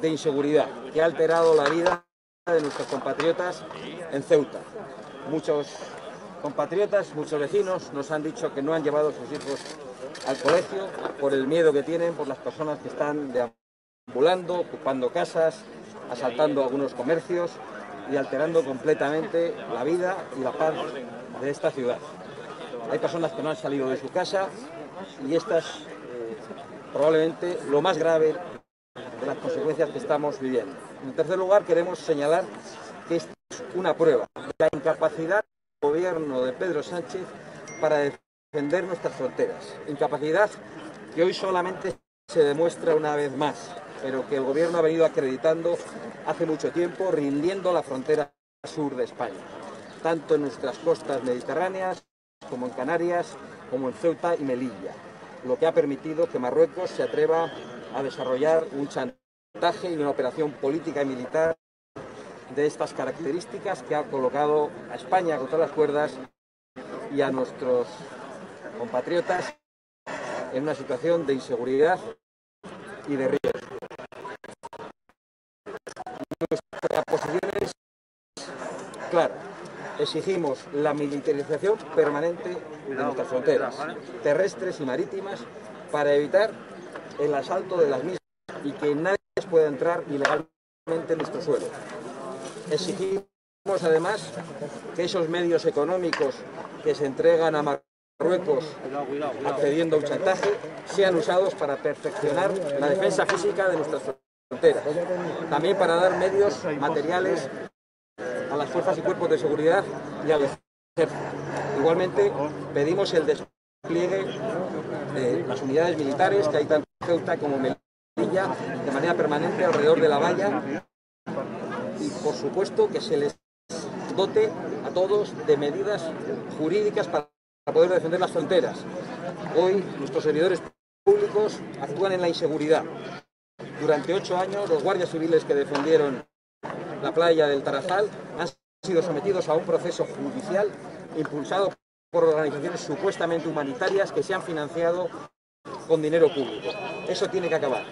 de inseguridad que ha alterado la vida de nuestros compatriotas en Ceuta. Muchos compatriotas, muchos vecinos nos han dicho que no han llevado a sus hijos al colegio por el miedo que tienen por las personas que están deambulando, ocupando casas, asaltando algunos comercios y alterando completamente la vida y la paz de esta ciudad. Hay personas que no han salido de su casa y esta es eh, probablemente lo más grave de las consecuencias que estamos viviendo. En tercer lugar, queremos señalar que esta es una prueba de la incapacidad del gobierno de Pedro Sánchez para defender nuestras fronteras. Incapacidad que hoy solamente se demuestra una vez más pero que el gobierno ha venido acreditando hace mucho tiempo, rindiendo la frontera sur de España, tanto en nuestras costas mediterráneas como en Canarias, como en Ceuta y Melilla, lo que ha permitido que Marruecos se atreva a desarrollar un chantaje y una operación política y militar de estas características que ha colocado a España contra las cuerdas y a nuestros compatriotas en una situación de inseguridad y de riesgo. Nuestra posición es clara. Exigimos la militarización permanente de nuestras fronteras, terrestres y marítimas, para evitar el asalto de las mismas y que nadie pueda entrar ilegalmente en nuestro suelo. Exigimos además que esos medios económicos que se entregan a Marruecos accediendo a un chantaje sean usados para perfeccionar la defensa física de nuestras fronteras. También para dar medios materiales a las fuerzas y cuerpos de seguridad y al ejército. Igualmente pedimos el despliegue de las unidades militares que hay tanto en Ceuta como en Melilla de manera permanente alrededor de la valla y por supuesto que se les dote a todos de medidas jurídicas para poder defender las fronteras. Hoy nuestros servidores públicos actúan en la inseguridad. Durante ocho años los guardias civiles que defendieron la playa del Tarajal han sido sometidos a un proceso judicial impulsado por organizaciones supuestamente humanitarias que se han financiado con dinero público. Eso tiene que acabar.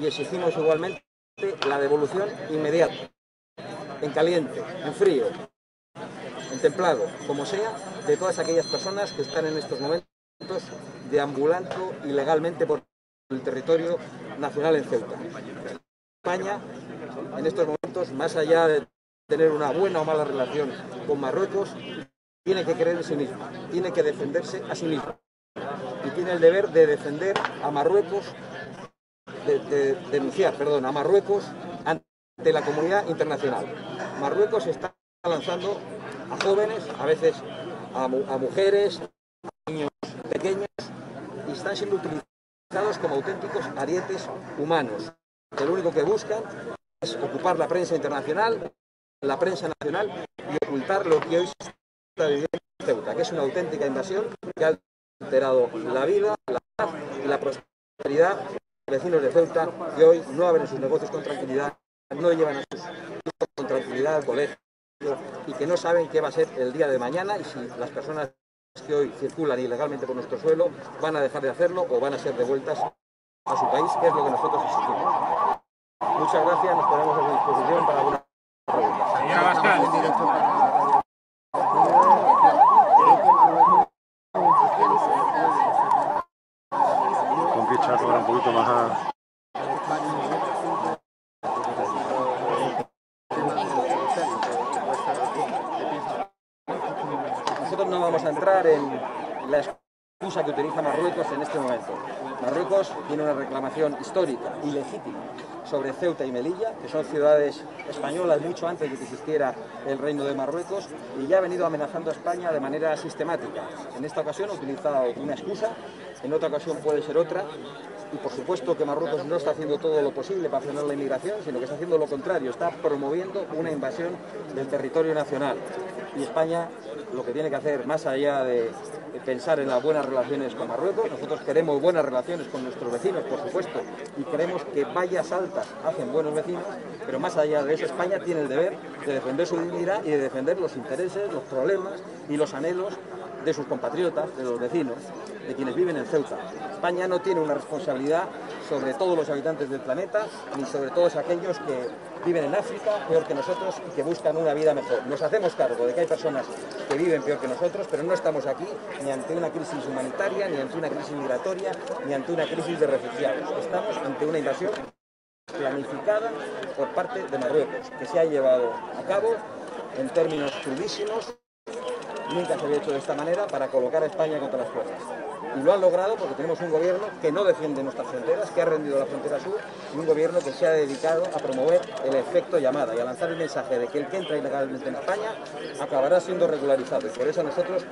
Y exigimos igualmente la devolución inmediata, en caliente, en frío, en templado, como sea, de todas aquellas personas que están en estos momentos deambulando ilegalmente por el territorio nacional en Ceuta. España, en estos momentos, más allá de tener una buena o mala relación con Marruecos, tiene que creer en sí misma, tiene que defenderse a sí misma y tiene el deber de defender a Marruecos, de, de denunciar, perdón, a Marruecos ante la comunidad internacional. Marruecos está lanzando a jóvenes, a veces a, a mujeres, a niños pequeños, y están siendo utilizados como auténticos arietes humanos, que lo único que buscan es ocupar la prensa internacional, la prensa nacional y ocultar lo que hoy se está viviendo en Ceuta, que es una auténtica invasión que ha alterado la vida, la paz y la prosperidad de vecinos de Ceuta que hoy no abren sus negocios con tranquilidad, no llevan a sus hijos con tranquilidad al colegio y que no saben qué va a ser el día de mañana y si las personas que hoy circulan ilegalmente por nuestro suelo van a dejar de hacerlo o van a ser devueltas a su país, que es lo que nosotros exigimos. Muchas gracias, nos ponemos a su disposición para alguna pregunta. Señora Bascal. Con que echar ahora un poquito más a... Nosotros no vamos a entrar en la excusa que utiliza Marruecos en este momento. Marruecos tiene una reclamación histórica y legítima sobre Ceuta y Melilla, que son ciudades españolas mucho antes de que existiera el Reino de Marruecos, y ya ha venido amenazando a España de manera sistemática. En esta ocasión ha utilizado una excusa, en otra ocasión puede ser otra, y por supuesto que Marruecos no está haciendo todo lo posible para frenar la inmigración, sino que está haciendo lo contrario, está promoviendo una invasión del territorio nacional. Y España lo que tiene que hacer, más allá de pensar en las buenas relaciones con Marruecos, nosotros queremos buenas relaciones con nuestros vecinos, por supuesto, y creemos que vallas altas hacen buenos vecinos, pero más allá de eso, España tiene el deber de defender su dignidad y de defender los intereses, los problemas y los anhelos de sus compatriotas, de los vecinos, de quienes viven en Ceuta. España no tiene una responsabilidad sobre todos los habitantes del planeta, ni sobre todos aquellos que viven en África peor que nosotros y que buscan una vida mejor. Nos hacemos cargo de que hay personas que viven peor que nosotros, pero no estamos aquí ni ante una crisis humanitaria, ni ante una crisis migratoria, ni ante una crisis de refugiados. Estamos ante una invasión planificada por parte de Marruecos, que se ha llevado a cabo en términos crudísimos, nunca se había hecho de esta manera, para colocar a España contra las cuerdas. Y lo han logrado porque tenemos un gobierno que no defiende nuestras fronteras, que ha rendido la frontera sur, y un gobierno que se ha dedicado a promover el efecto llamada y a lanzar el mensaje de que el que entra ilegalmente en España acabará siendo regularizado. Y por eso nosotros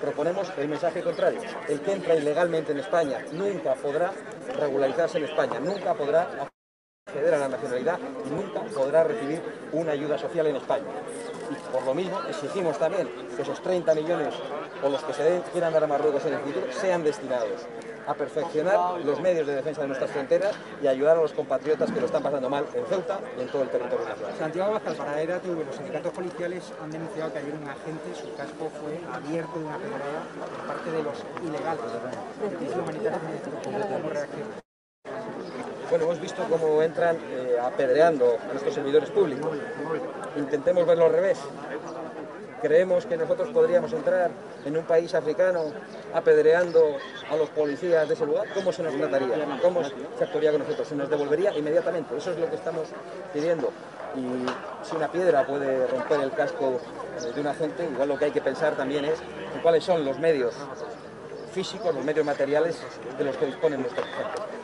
proponemos el mensaje contrario. El que entra ilegalmente en España nunca podrá regularizarse en España, nunca podrá acceder a la nacionalidad y nunca podrá recibir una ayuda social en España. Y por lo mismo exigimos también que esos 30 millones o los que se den- quieran dar a Marruecos en el futuro sean destinados a perfeccionar los medios de defensa de nuestras fronteras y ayudar a los compatriotas que lo están pasando mal en Ceuta y en todo el territorio nacional. Santiago Abascal, para ERATV, los sindicatos policiales han denunciado que ayer un agente, su casco fue abierto de una pedrada por parte de los ilegales. Bueno, hemos visto cómo entran eh, apedreando a nuestros servidores públicos. Intentemos verlo al revés. Creemos que nosotros podríamos entrar en un país africano apedreando a los policías de ese lugar. ¿Cómo se nos trataría? ¿Cómo se actuaría con nosotros? Se nos devolvería inmediatamente. Eso es lo que estamos pidiendo. Y si una piedra puede romper el casco de un agente, igual lo que hay que pensar también es en cuáles son los medios físicos, los medios materiales de los que disponen nuestros.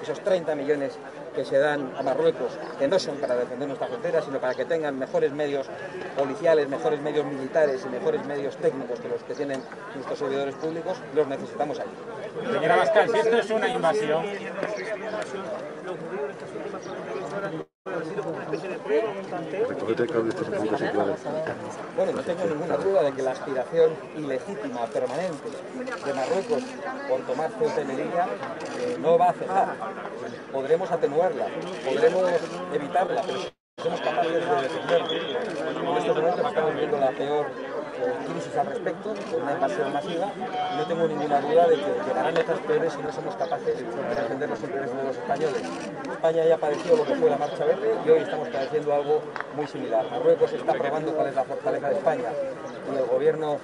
Esos 30 millones que se dan a Marruecos, que no son para defender nuestra frontera, sino para que tengan mejores medios policiales, mejores medios militares y mejores medios técnicos que los que tienen nuestros servidores públicos, los necesitamos ahí. Señora Bascal, si esto es una invasión, Bueno, no tengo ninguna duda de que la aspiración ilegítima, permanente de Marruecos por tomar Ceuta y Melilla eh, no va a cejar. Podremos atenuarla, podremos evitarla, pero somos capaces de defenderla. En estos momentos estamos viviendo la peor crisis al respecto, una invasión masiva, no tengo ninguna duda de que llegarán nuestras peores si no somos capaces de defender los intereses de los españoles. España ya ha padecido lo que fue la Marcha Verde y hoy estamos padeciendo algo muy similar. Marruecos está probando cuál es la fortaleza de España y el gobierno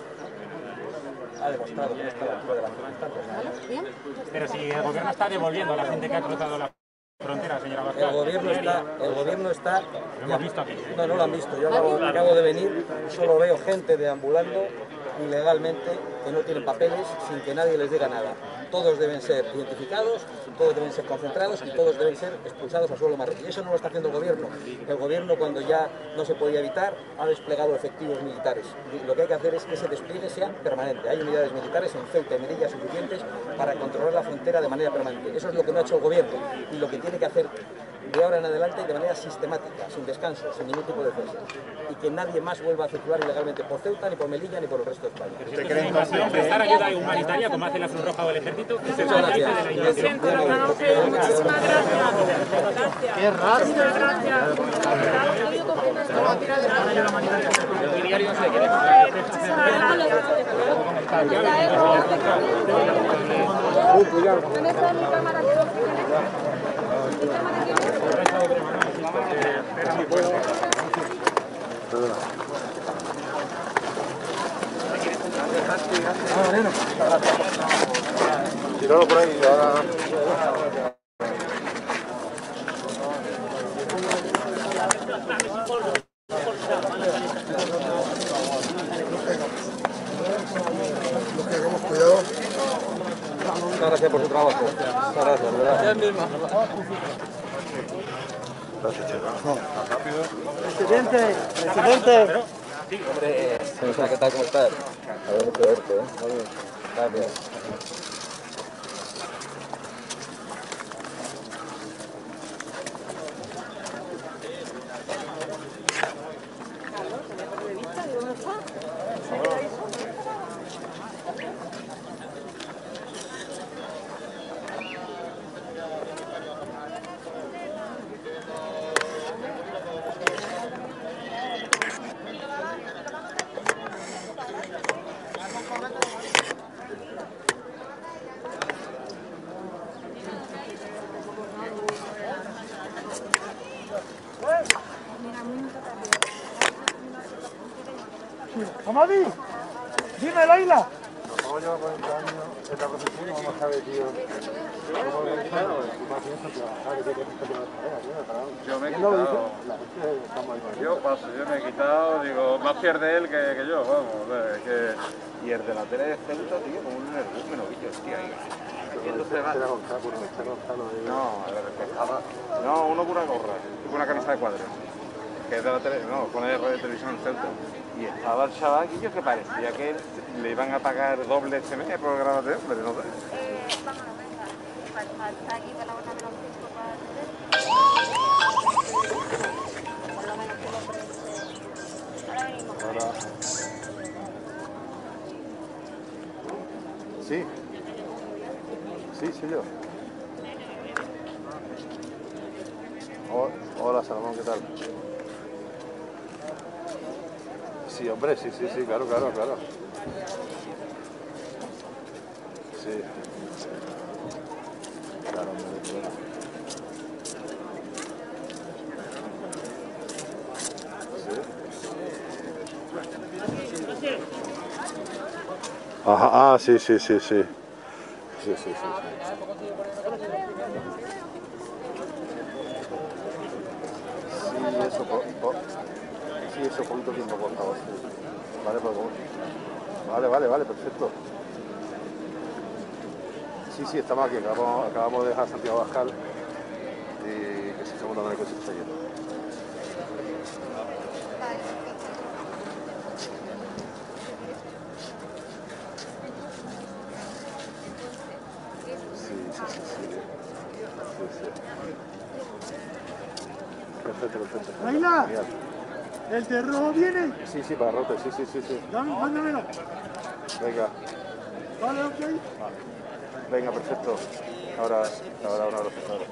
ha demostrado que no está la altura de las circunstancias. pero si el gobierno está devolviendo a la gente que ha cruzado la frontera, señora Bascal. El gobierno está, el gobierno está. Lo hemos visto aquí. No, no lo han visto. Yo acabo, acabo de venir, solo veo gente deambulando ilegalmente, que no tienen papeles, sin que nadie les diga nada. Todos deben ser identificados, todos deben ser concentrados y todos deben ser expulsados a suelo marroquí. Y eso no lo está haciendo el gobierno. El gobierno, cuando ya no se podía evitar, ha desplegado efectivos militares. Lo que hay que hacer es que ese despliegue sea permanente. Hay unidades militares en Ceuta y Melilla suficientes para controlar la frontera de manera permanente. Eso es lo que no ha hecho el gobierno y lo que tiene que hacer de ahora en adelante de manera sistemática, sin descanso, sin ningún tipo de defensa. Y que nadie más vuelva a circular ilegalmente por Ceuta, ni por Melilla, ni por el resto de España. ¿Usted cree invasión? Prestar ayuda humanitaria como hace la Cruz Roja o el Ejército. Muchas gracias. Muchísimas gracias. Qué raro. ¿Dónde está mi cámara? ¿Mi cámara quién es? Por ahí y ahora... Lo que hagamos cuidado. Muchas gracias por su trabajo. Muchas gracias, de verdad. Gracias, chaval. Presidente, presidente. Hombre, señor, ¿qué tal? ¿Cómo estás? A ver, verte, ¿eh? Muy bien. Gracias. Doble este mes por grabar de. Ajá, ah, sí, sí, sí, sí. Sí, sí, sí. Sí, eso, por, por- sí, eso, poquito tiempo, por favor. Vale, pues, bueno. vale, vale, vale, perfecto. Sí, sí, estamos aquí, acabamos, acabamos de dejar Santiago Bascal y que se está montando el coche está lleno. Sí, sí, sí, sí. Sí, sí. Perfecto, perfecto. Laila. Genial. ¿El de rojo viene? Sí, sí, para rote, sí, sí, sí, sí. Dame, mándamelo. Venga, Vale, ok. venga, perfecto. Ahora, ahora, ahora, ahora. ahora.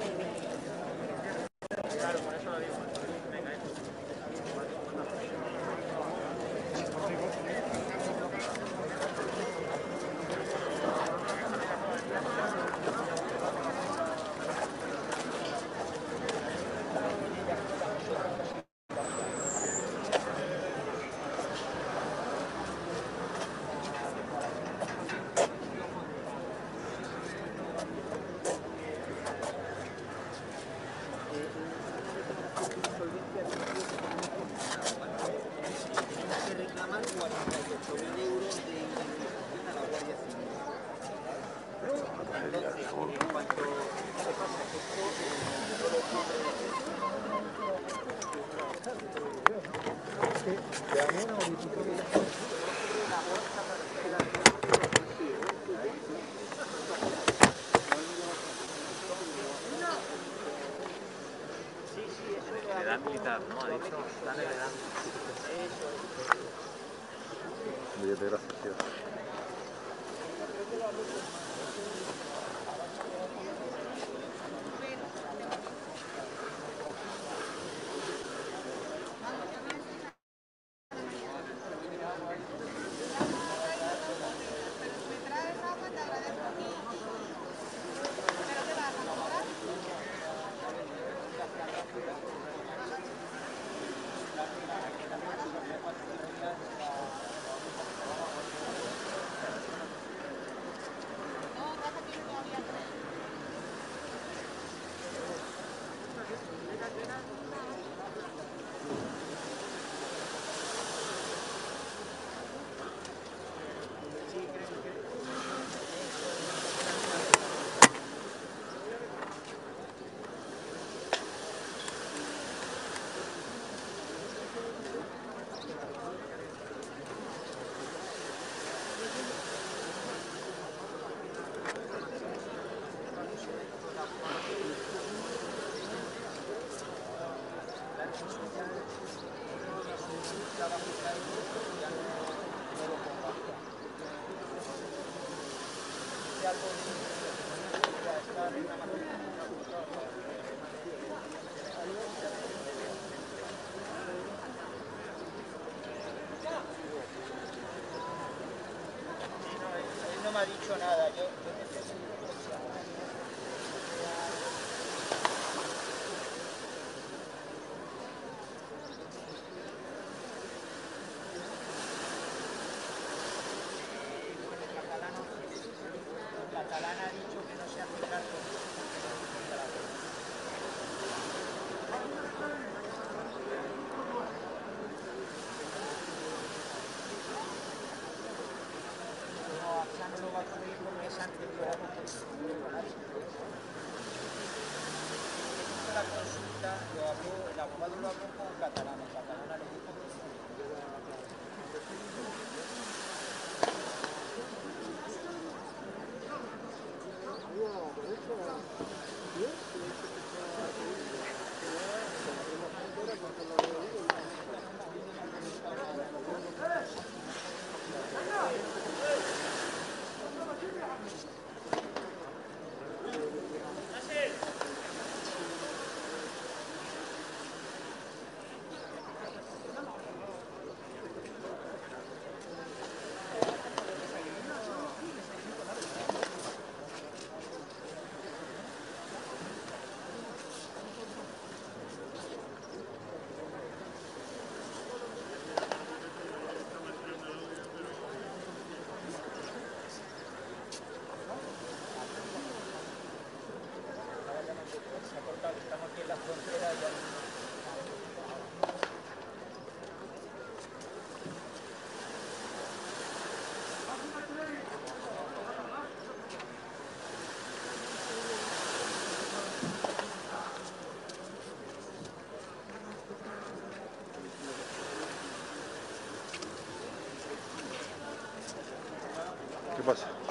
No me ha dicho nada, yo, yo necesito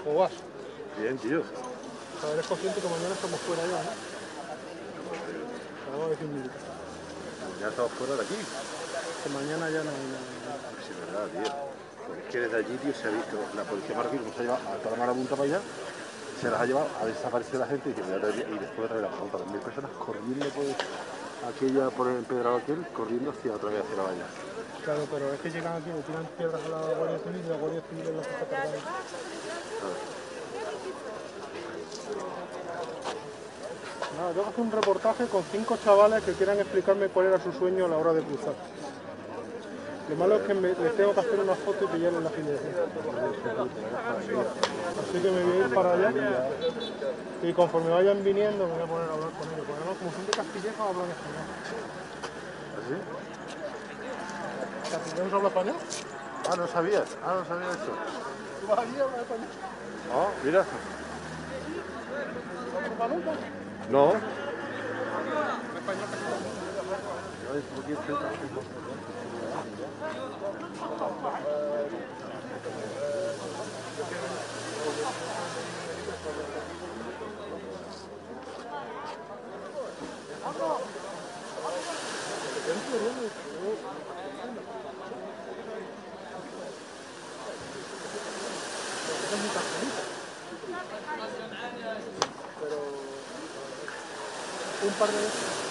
¿Cómo vas? Bien, tío. Sea, eres consciente que mañana estamos fuera ya, ¿no? Vamos a decir un minuto. Ya estamos fuera de aquí. Que mañana ya no hay nada. Sí, es verdad, tío. Porque es que desde allí, tío, se ha visto la policía marroquí se ha llevado a toda la marabunta para allá, se las ha llevado, ha desaparecido la gente y, que y después otra vez la pregunta, mil personas corriendo por aquella, por el empedrado aquel, corriendo hacia otra vez hacia la valla. Claro, pero es que llegan aquí, le tiran piedras a la Guardia Civil y la Guardia Civil es la que está tengo que hacer un reportaje con cinco chavales que quieran explicarme cuál era su sueño a la hora de cruzar. Lo malo es que me, les tengo que hacer una foto y pillarlo en la filiación. Así que me voy a ir para allá y conforme vayan viniendo me voy a poner a hablar con ellos. Porque además, como son de Castillejo, hablan español. ¿Así? ¿Castillejo habla español? Ah, no sabías. Ah, no sabía eso. ¿Tú vas allí a hablar español? Ah, mira. ¿Hablas español? No. Español, Ay, ¿por qué estoy tan- Pero un par de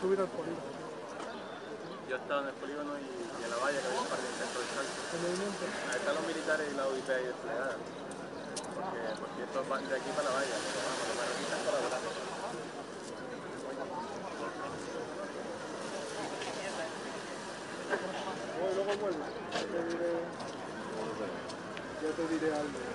subir al polígono. Yo he estado en el polígono y, y en la valla que había un par de intentos de salto. Ahí están los militares y la UIP ahí desplegada. Porque, porque estos van de aquí para la valla, pero vamos, los marroquíes para atrás. Voy, luego vuelvo. Ya te diré... Ya te diré algo.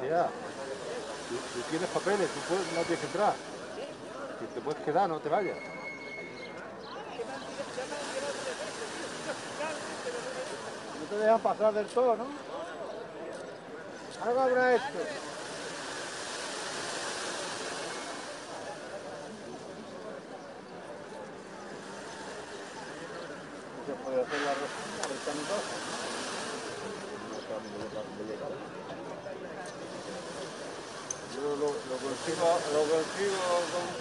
Tú, tú tienes papeles, tú puedes- no tienes que entrar. Si te puedes quedar, no te vayas. No te dejan pasar del todo, ¿no? Algo habrá esto. No se puede hacer la reforma británica. Yo lo, lo consigo, lo consigo con-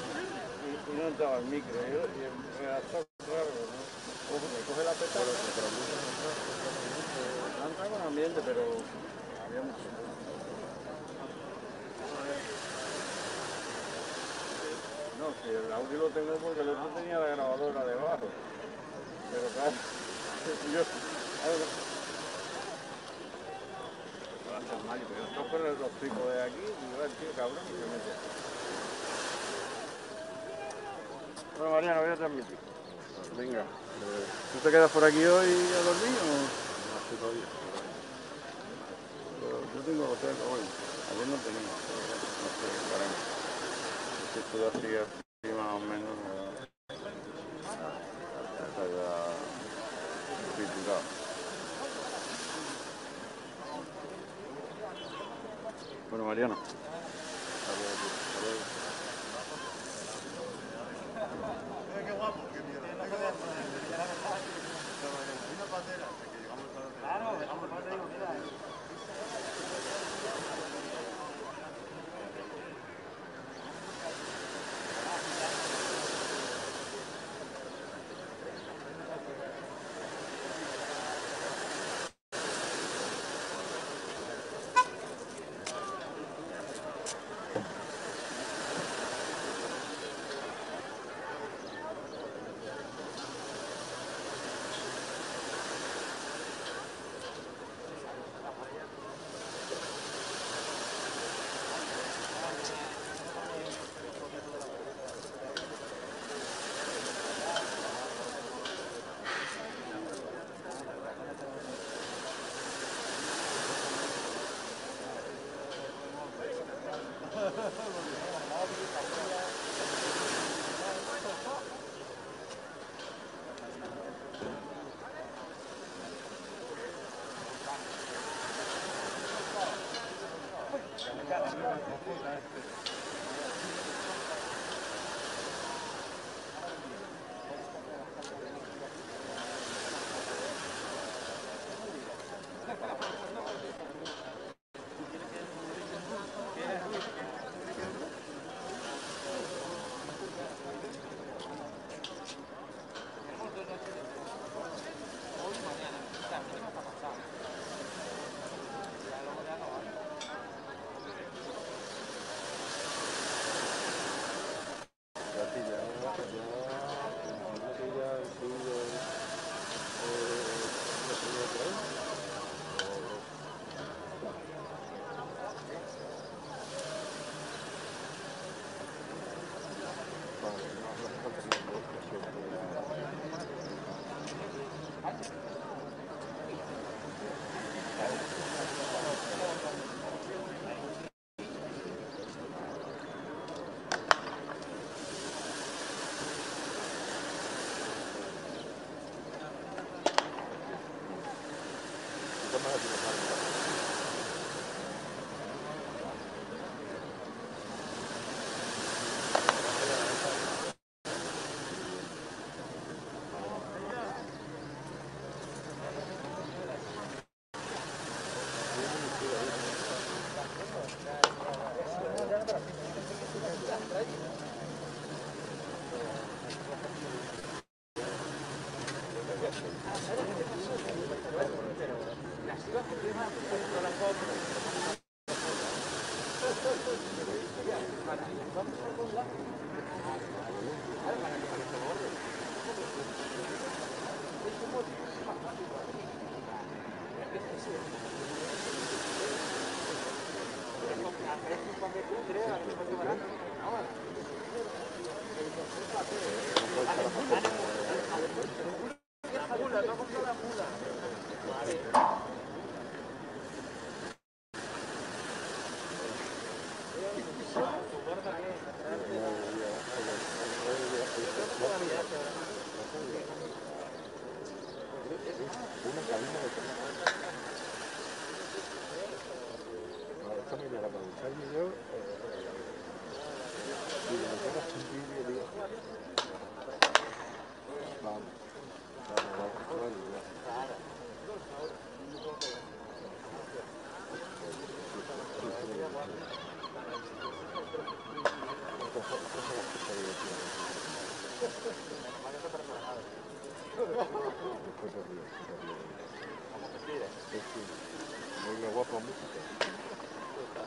y, y no entraba al micro. Y, y el redactor, claro, ¿no? Coge- me coge la petaca. No entraba con ambiente, pero había mucho. No, si el audio lo tengo porque el otro tenía la grabadora debajo. Pero claro, yo... a ver, De mete. Bueno, Mariano, voy a transmitir. Venga. ¿Tú te quedas por aquí hoy a dormir o...? No todavía. Yo- tengo hotel hoy. Ayer no pero No sé. Si esto sigue así más o menos... eh, Está ya triturado. Bueno, Mariano. Muy guapo música.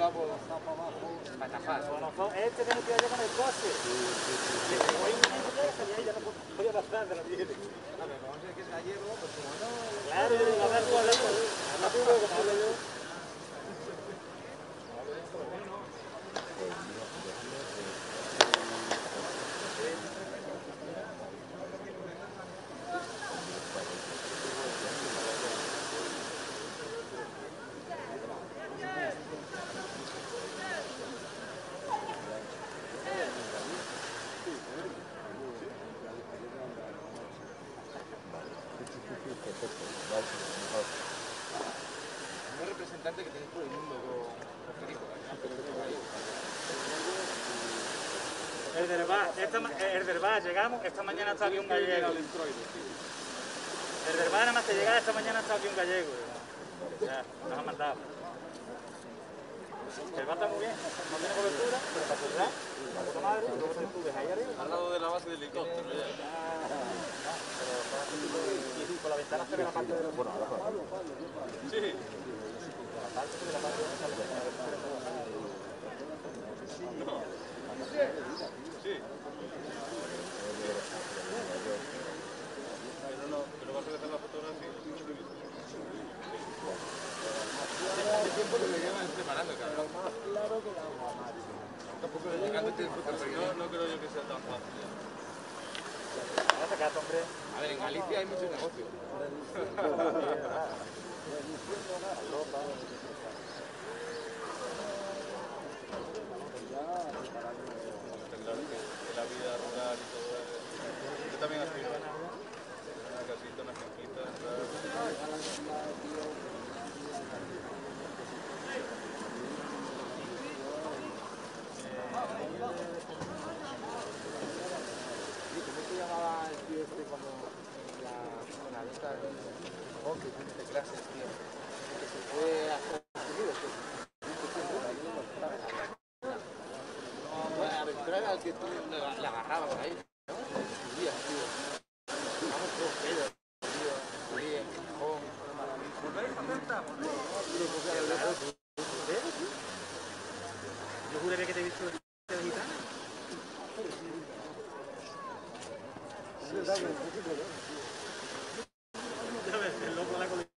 Este. Claro, sé que es a hablo yo. Un representante que tenéis por el mundo con Federico. El del bar, esta, ma- el del bar, llegamos, esta mañana está aquí un gallego. El bar nada más que llegar, esta mañana está aquí un gallego. Ya, nos ha mandado. El bar está muy bien, no tiene cobertura, pero para cerrar, la puta madre, y luego te subes ahí arriba. Al lado de la base del helicóptero, ya. Y con la ventana se ve la parte de los... Bueno, Sí. la parte de la parte de Sí. Pero no, pero vas a dejar la fotografía. Hace tiempo que me llevan preparando, cabrón. Claro que la Tampoco le llegando tiempo, no, no creo yo que sea tan fácil. Ahora te hombre. A ver, en Galicia hay mucho negocio. Claro que que la vida rural y todo eso. Yo también aspiro a una casita, una finquita. ¿Cómo se llamaba el tío este cuando en la, en la venta del hockey, de clases, tío? Que se fue a Estados Unidos. Bueno, aventurar al que tú le, le agarraba por ahí. ¿no? Subías, tío. Vamos todos pedos, tío. Subí en Gijón. ¿Volvéis a venta? Yo juraría que te he visto de gitana. Ya ves, el loco de la colección.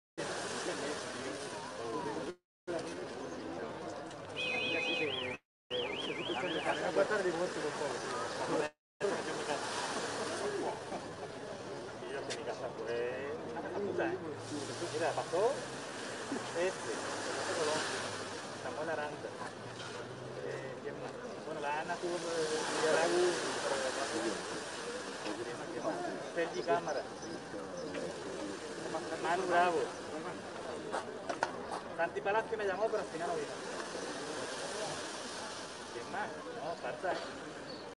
Mira, pasó este, pasó Colón, Samuel Aranda, eh, ¿quién más? Bueno, la Ana tuvo Villaragú, Sergi Cámara,